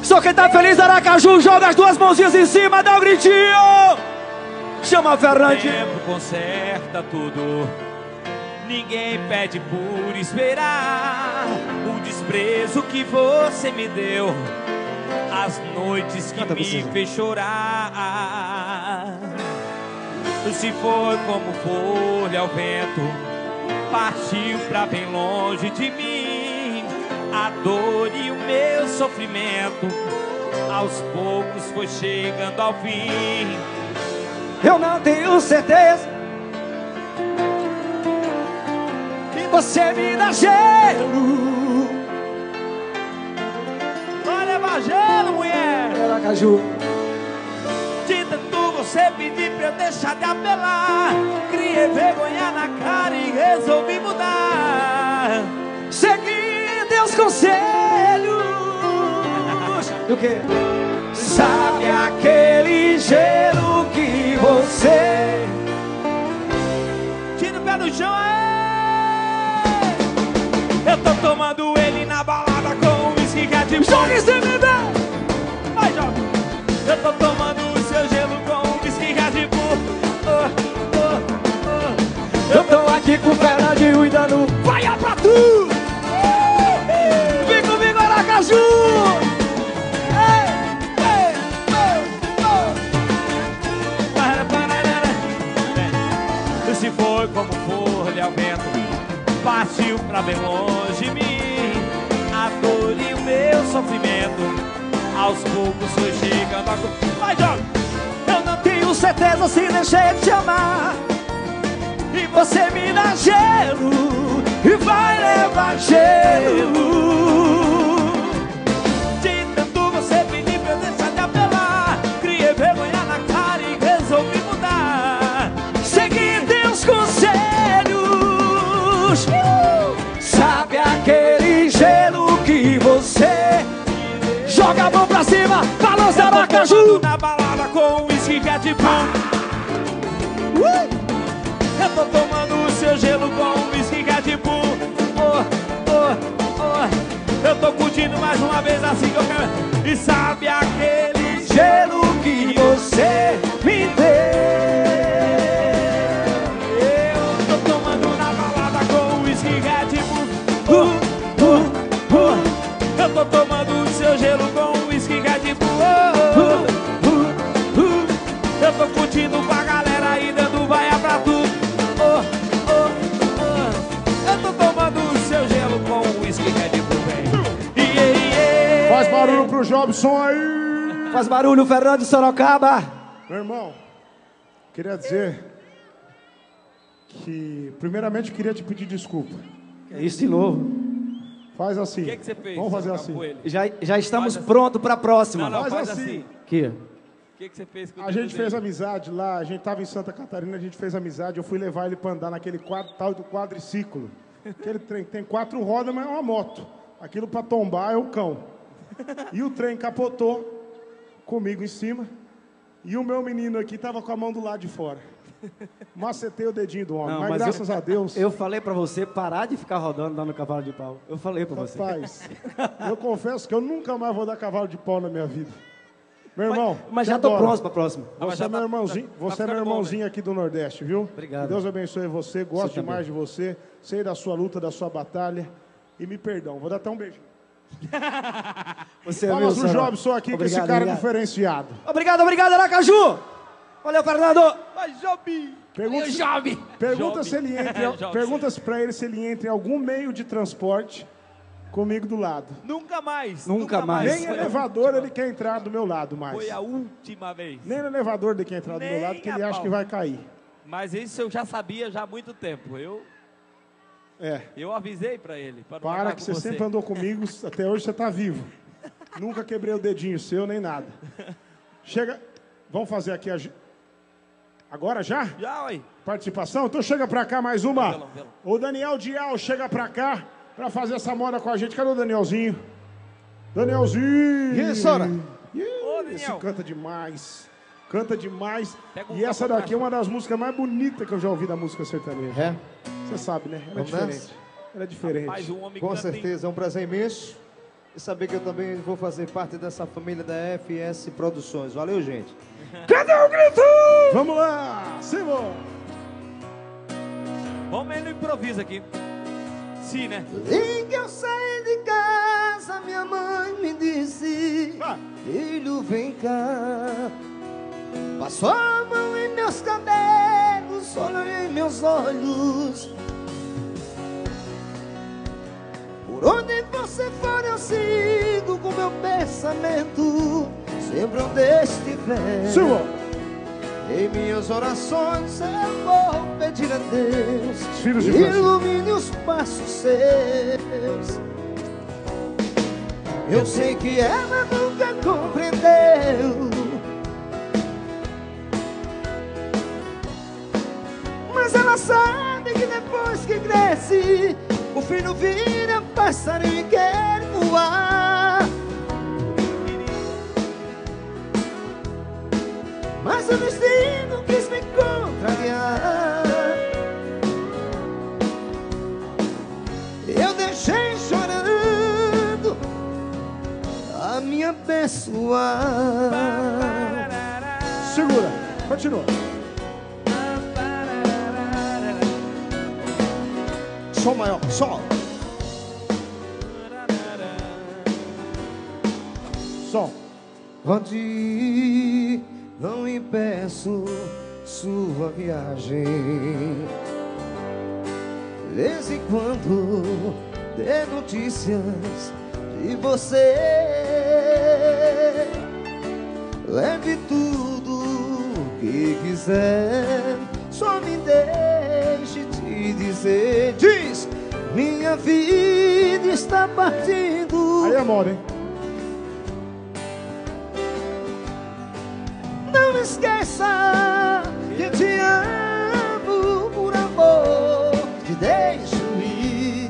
Só quem tá feliz, Aracaju, joga as duas mãozinhas em cima, dá um gritinho. Chama Fernandinho. tempo conserta tudo. Ninguém pede por esperar o desprezo que você me deu. As noites que Canta, me fez chorar. Se foi como folha ao vento, partiu pra bem longe de mim. A dor e o meu sofrimento, aos poucos foi chegando ao fim. Eu não tenho certeza que você me dá gelo. Olha, Bagé! Aracaju. De tanto você pedir pra eu deixar de apelar Criei vergonha na cara e resolvi mudar Segui teus conselhos. Do quê? Sabe aquele gelo que você. Tira o pé do chão, é! Eu tô tomando ele na balada com um whisky Red Bull Joga esse bebê! Vai, joga! Eu tô tomando o seu gelo Eu tô aqui com o Fernandinho e dando vaia pra tu! Vem comigo, Aracaju! Se foi como folha ao vento Partiu pra bem longe de mim A dor e o meu sofrimento Aos poucos foi chegando a... Vai, joga! Eu não tenho certeza se deixei de te amar. E você me dá gelo e vai levar gelo. De tanto você pedir pra eu deixar de apelar Criei vergonha na cara e resolvi mudar Segui teus conselhos. Sabe aquele gelo que você joga a mão pra cima, balança tomando na balada com um whisky Red Bull Eu tô tomando o seu gelo com um whisky Red Bull oh, oh, oh. Eu tô curtindo mais uma vez assim que eu quero E sabe aquele Gelo que você me deu. Pro Jobson aí. Faz barulho, Fernando de Sorocaba. Meu irmão, queria dizer que, primeiramente, queria te pedir desculpa. É isso de novo. Faz assim. O que, que você fez? Vamos fazer com assim. ele? Já, já estamos Faz assim. prontos para a próxima. Não, não, Faz faz assim. assim. Aqui. O que, que você fez com o A gente fez dele? amizade lá, a gente tava em Santa Catarina, a gente fez amizade, eu fui levar ele pra andar naquele quadro, tal do quadriciclo. Aquele trem tem quatro rodas, mas é uma moto. Aquilo pra tombar é o cão. E o trem capotou comigo em cima. E o meu menino aqui tava com a mão do lado de fora. Macetei o dedinho do homem, Não, mas, mas graças eu- a Deus. Eu falei pra você parar de ficar rodando lá no cavalo de pau. Eu falei pra você. Rapaz, eu confesso que eu nunca mais vou dar cavalo de pau na minha vida. Meu irmão, Mas te já tô adoro. pronto pra próxima. Mas Você é meu tá- irmãozinho, tá- tá você é meu bom, irmãozinho aqui do Nordeste, viu? Obrigado. Que Deus abençoe você, gosto Você demais de você, sei da sua luta, da sua batalha. E me perdão, vou dar até um beijo. Você é Palmas meu pro. Jobson aqui, Obrigado, esse cara obrigado. diferenciado. Obrigado, obrigado, Aracaju. Valeu, Fernando. Vai, Jobi! Pergunta, Jobi! pergunta Jobi. se ele entra, pergunta se pra ele se ele entra em algum meio de transporte comigo do lado. Nunca mais! Nunca mais. Nem Foi a elevador ele quer entrar do meu lado mais. Foi a última vez. Nem no elevador ele quer entrar do meu Nem lado, que ele a acha pau. que vai cair. Mas isso eu já sabia já há muito tempo. Eu, É. eu avisei pra ele. Para andar que com você sempre andou comigo, até hoje você tá vivo. Nunca quebrei o dedinho seu, nem nada. Chega, vamos fazer aqui a... Agora já? Já, ué. Participação? Então chega pra cá mais uma. O Daniel Dial chega pra cá pra fazer essa moda com a gente. Cadê o Danielzinho? Danielzinho! E aí, Sora? Ih, Ô, Esse Daniel. canta demais. Canta demais. Um E essa daqui é uma das músicas mais bonitas que eu já ouvi da música sertaneja. É, Você sabe, né? Ela é Vamos nessa? diferente. Ela é diferente. O homem com certeza, é um prazer imenso. E saber que eu também vou fazer parte dessa família da FS Produções. Valeu, gente. Cadê o grito? Vamos lá! Simão! Vamos meio no improviso aqui. Sim, né? E que eu saí de casa, minha mãe me disse. Filho, vem cá. Passou a mão em meus cabelos, olhou em meus olhos. Por onde você for, eu sigo com meu pensamento. Sempre onde estiver. Em minhas orações eu vou pedir a Deus Os filhos de Francisco. Ilumine os passos seus Eu sei que ela nunca compreendeu. Mas ela sabe que depois que cresce, o filho vira passarinho e quer voar. Mas o destino quis me contrariar. Eu deixei chorando a me abençoar. Segura, continua. Som maior, som. Som. Onde não impeço sua viagem. De vez em quando dê notícias de você. Leve tudo que quiser, só me deixe te dizer. Diz, minha vida está partindo. Aí é moda, hein? Não esqueça que te amo por amor. Te deixo ir.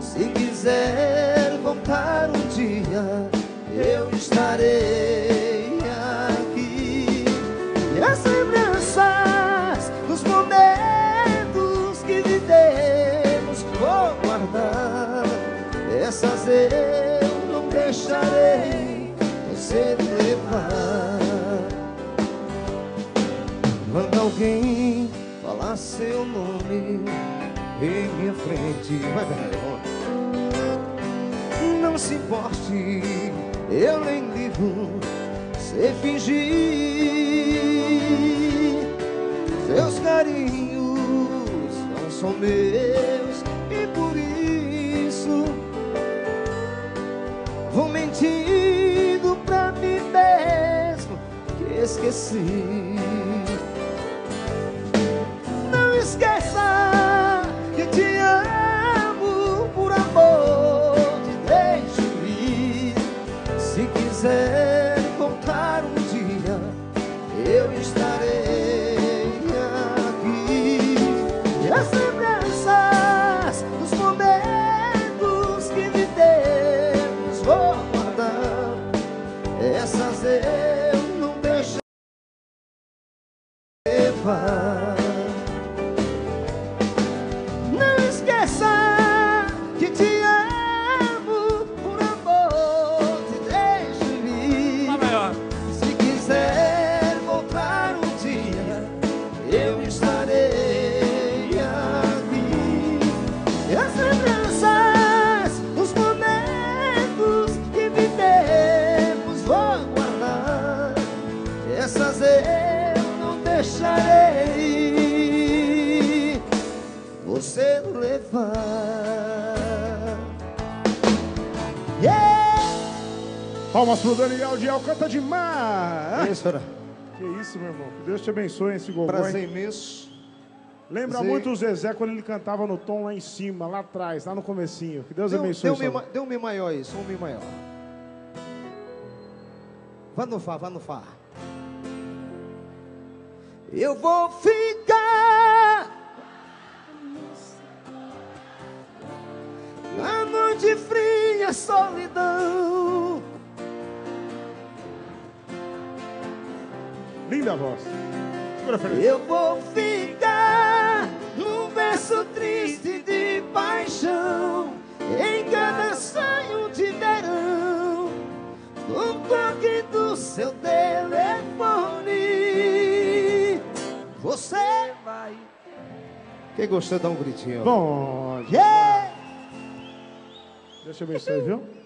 Se quiser voltar um dia, eu estarei eu não deixarei você levar. Quando alguém falar seu nome em minha frente. Não se importe, eu nem ligo se fingir. Seus carinhos não são meus e por isso esqueci. Não esqueça Daniel Diel, canta demais. Isso, era. Que isso, meu irmão. Que Deus te abençoe esse gogó. Prazer imenso. Lembra Prazer. muito o Zezé quando ele cantava no tom lá em cima, lá atrás, lá no comecinho. Que Deus Deu, abençoe. deu, mi, deu um mi maior isso, um mi maior. Vá no Fá, vá no Fá. Eu vou ficar na noite fria, solidão. Linda voz. Eu vou ficar num verso triste de paixão em cada sonho de verão, no toque do seu telefone. Você vai. Quem gostou, dá um gritinho. Bom, Yeah! Deus te abençoe, viu?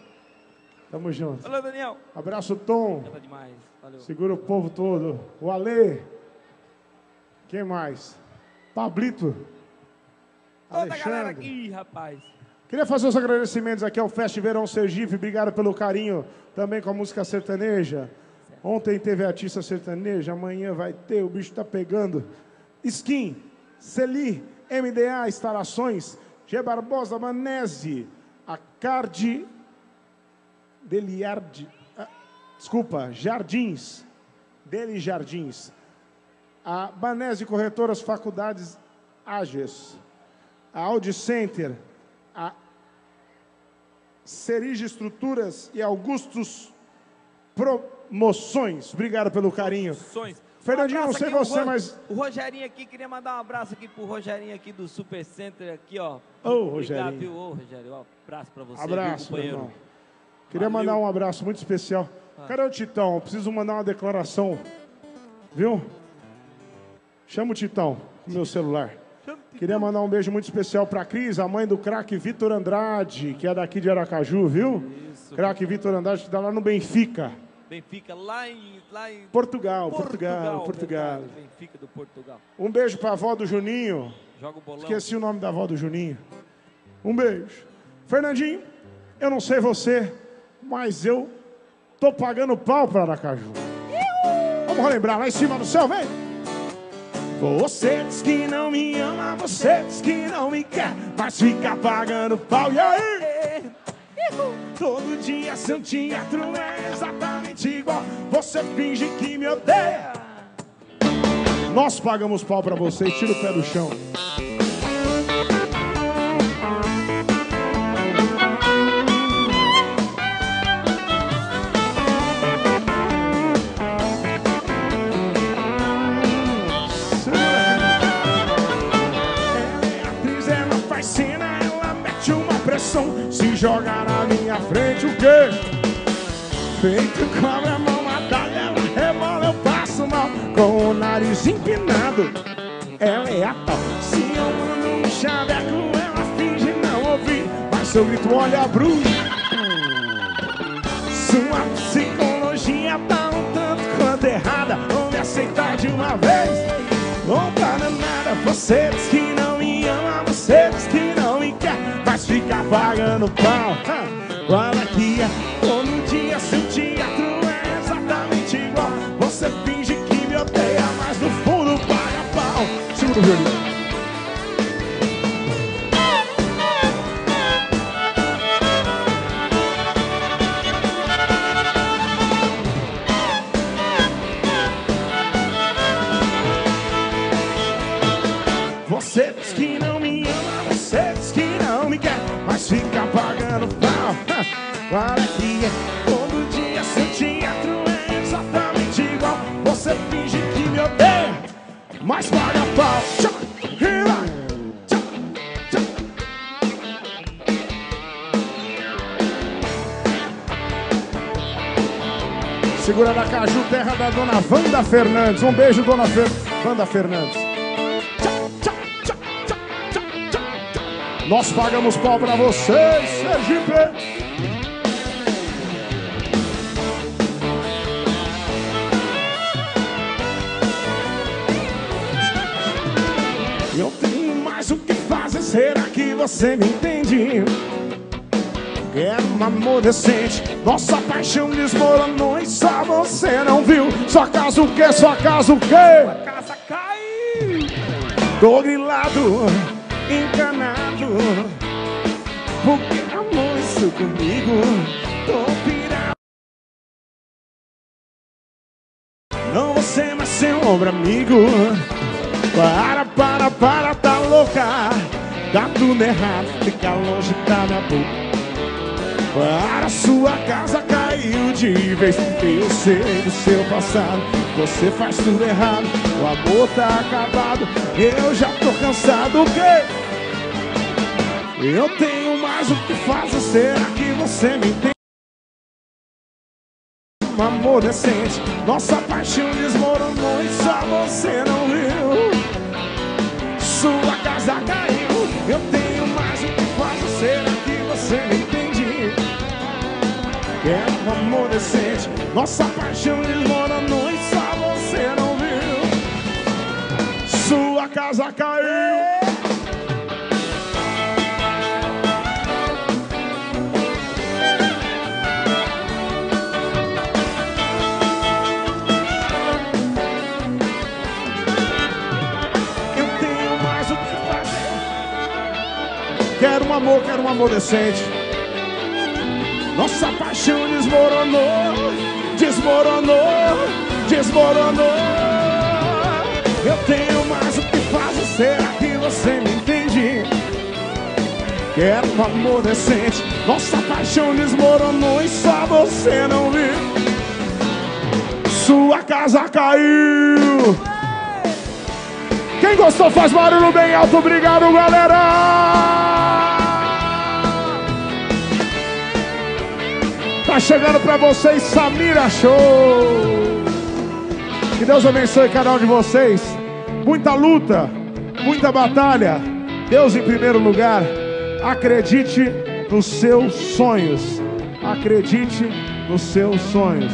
Tamo junto. Falou, Daniel. Abraço, Tom. Canta demais. Valeu. Segura o povo todo. O Alê. Quem mais? Pablito. Toda a galera Alexandre. aqui, rapaz. Queria fazer os agradecimentos aqui ao Fest Verão Sergipe. Obrigado pelo carinho também com a música sertaneja. Ontem teve artista sertaneja, amanhã vai ter, o bicho tá pegando. Skin, Celi, MDA, Instalações, G Barbosa, Manese, a Card Deliardi, ah, desculpa, Jardins, Deli Jardins, a Banese Corretoras Faculdades Ages, a Audi Center, a Serige Estruturas e Augustus Promoções. Obrigado pelo carinho. Sonhos. Fernandinho, não abraço sei o você, Ro- mas- O Rogerinho aqui, queria mandar um abraço aqui pro Rogerinho aqui do Super Center aqui, ó. Ô, Obrigado, Rogerinho. viu? Ô, Rogério, ó, abraço pra você, Abraço, viu, companheiro. irmão. Queria Valeu. mandar um abraço muito especial. Cadê o Titão? Eu Preciso mandar uma declaração. Viu? Chama o Titão no meu celular. Queria mandar um beijo muito especial pra Cris, a mãe do craque Vitor Andrade, que é daqui de Aracaju, viu? Isso. Craque Vitor Andrade, que tá lá no Benfica. Benfica, lá em, lá em Portugal, Portugal, Portugal. verdade, Benfica do Portugal. Um beijo pra avó do Juninho. Joga o bolão. Esqueci o nome da avó do Juninho. Um beijo. Fernandinho, eu não sei você, mas eu tô pagando pau pra Aracaju. Vamos relembrar lá em cima do céu, vem! Você diz que não me ama, você diz que não me quer, mas fica pagando pau. E aí? Todo dia seu teatro é exatamente igual. Você finge que me odeia. Nós pagamos pau pra vocês, tira o pé do chão. Se joga na minha frente, o quê? Feito cobra, mão matada, ela rebola, eu passo mal. Com o nariz empinado, ela é a tal. Se eu mando um chaveco, ela finge não ouvir. Mas se eu grito, olha bruxa. Sua psicologia tá um tanto quanto errada. Vou me aceitar de uma vez. Não tá nada, você diz que não me ama, você diz que pagando pau. Ha! Olha aqui, é todo dia seu teatro é exatamente igual. Você finge que me odeia, mas no fundo paga pau. Violino. Mas paga pau. Segura na Caju, terra da dona Wanda Fernandes. Um beijo, dona Fer... Wanda Fernandes. Nós pagamos pau pra vocês, Sergipe. Você me entende? Quero um amor decente, nossa paixão desmoronou e só você não viu. Só caso o quê? Só caso o quê? Casa cai! Tô grilado, encanado Porque amor isso comigo Tô pirado Não você, mas seu ombro amigo Para, Tá tudo errado, fica longe da minha boca para sua casa caiu de vez Eu sei do seu passado Você faz tudo errado O amor tá acabado Eu já tô cansado O quê? Eu tenho mais o que fazer Será que você me entende? Um amor decente Nossa paixão desmoronou E só você não amor decente Nossa paixão desmoronou E só você não viu. Sua casa caiu. Quero um amor, quero um amor decente Nossa paixão desmoronou, desmoronou, desmoronou. Eu tenho mais o que fazer, será que você me entende? Quero um amor decente, nossa paixão desmoronou e só você não viu. Sua casa caiu. Quem gostou faz barulho bem alto, obrigado galera! Tá chegando pra vocês Samira Show! Que Deus abençoe cada um de vocês. Muita luta, muita batalha. Deus em primeiro lugar. Acredite nos seus sonhos. Acredite nos seus sonhos.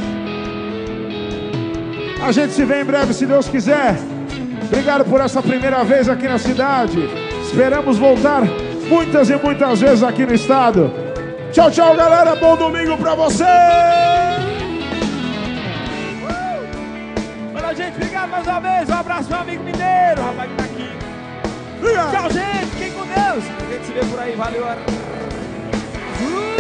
A gente se vê em breve, se Deus quiser. Obrigado por essa primeira vez aqui na cidade. Esperamos voltar muitas e muitas vezes aqui no estado. Tchau, tchau, galera. Bom domingo pra você. Olha, gente, obrigado mais uma vez. Um abraço, meu amigo mineiro, rapaz que tá aqui. Tchau, gente. Fiquem com Deus. A gente se vê por aí. Valeu. Uh!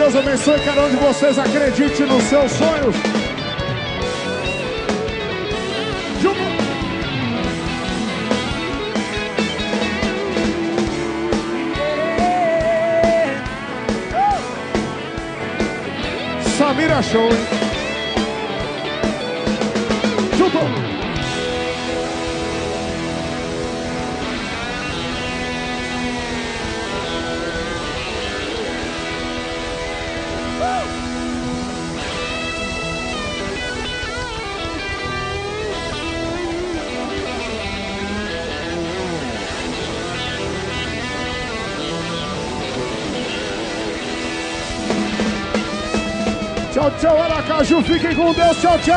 Deus abençoe cada um de vocês. Acredite nos seus sonhos. Samira Show, hein? Aracaju. Fiquem com Deus. Tchau, tchau.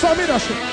Samira Show.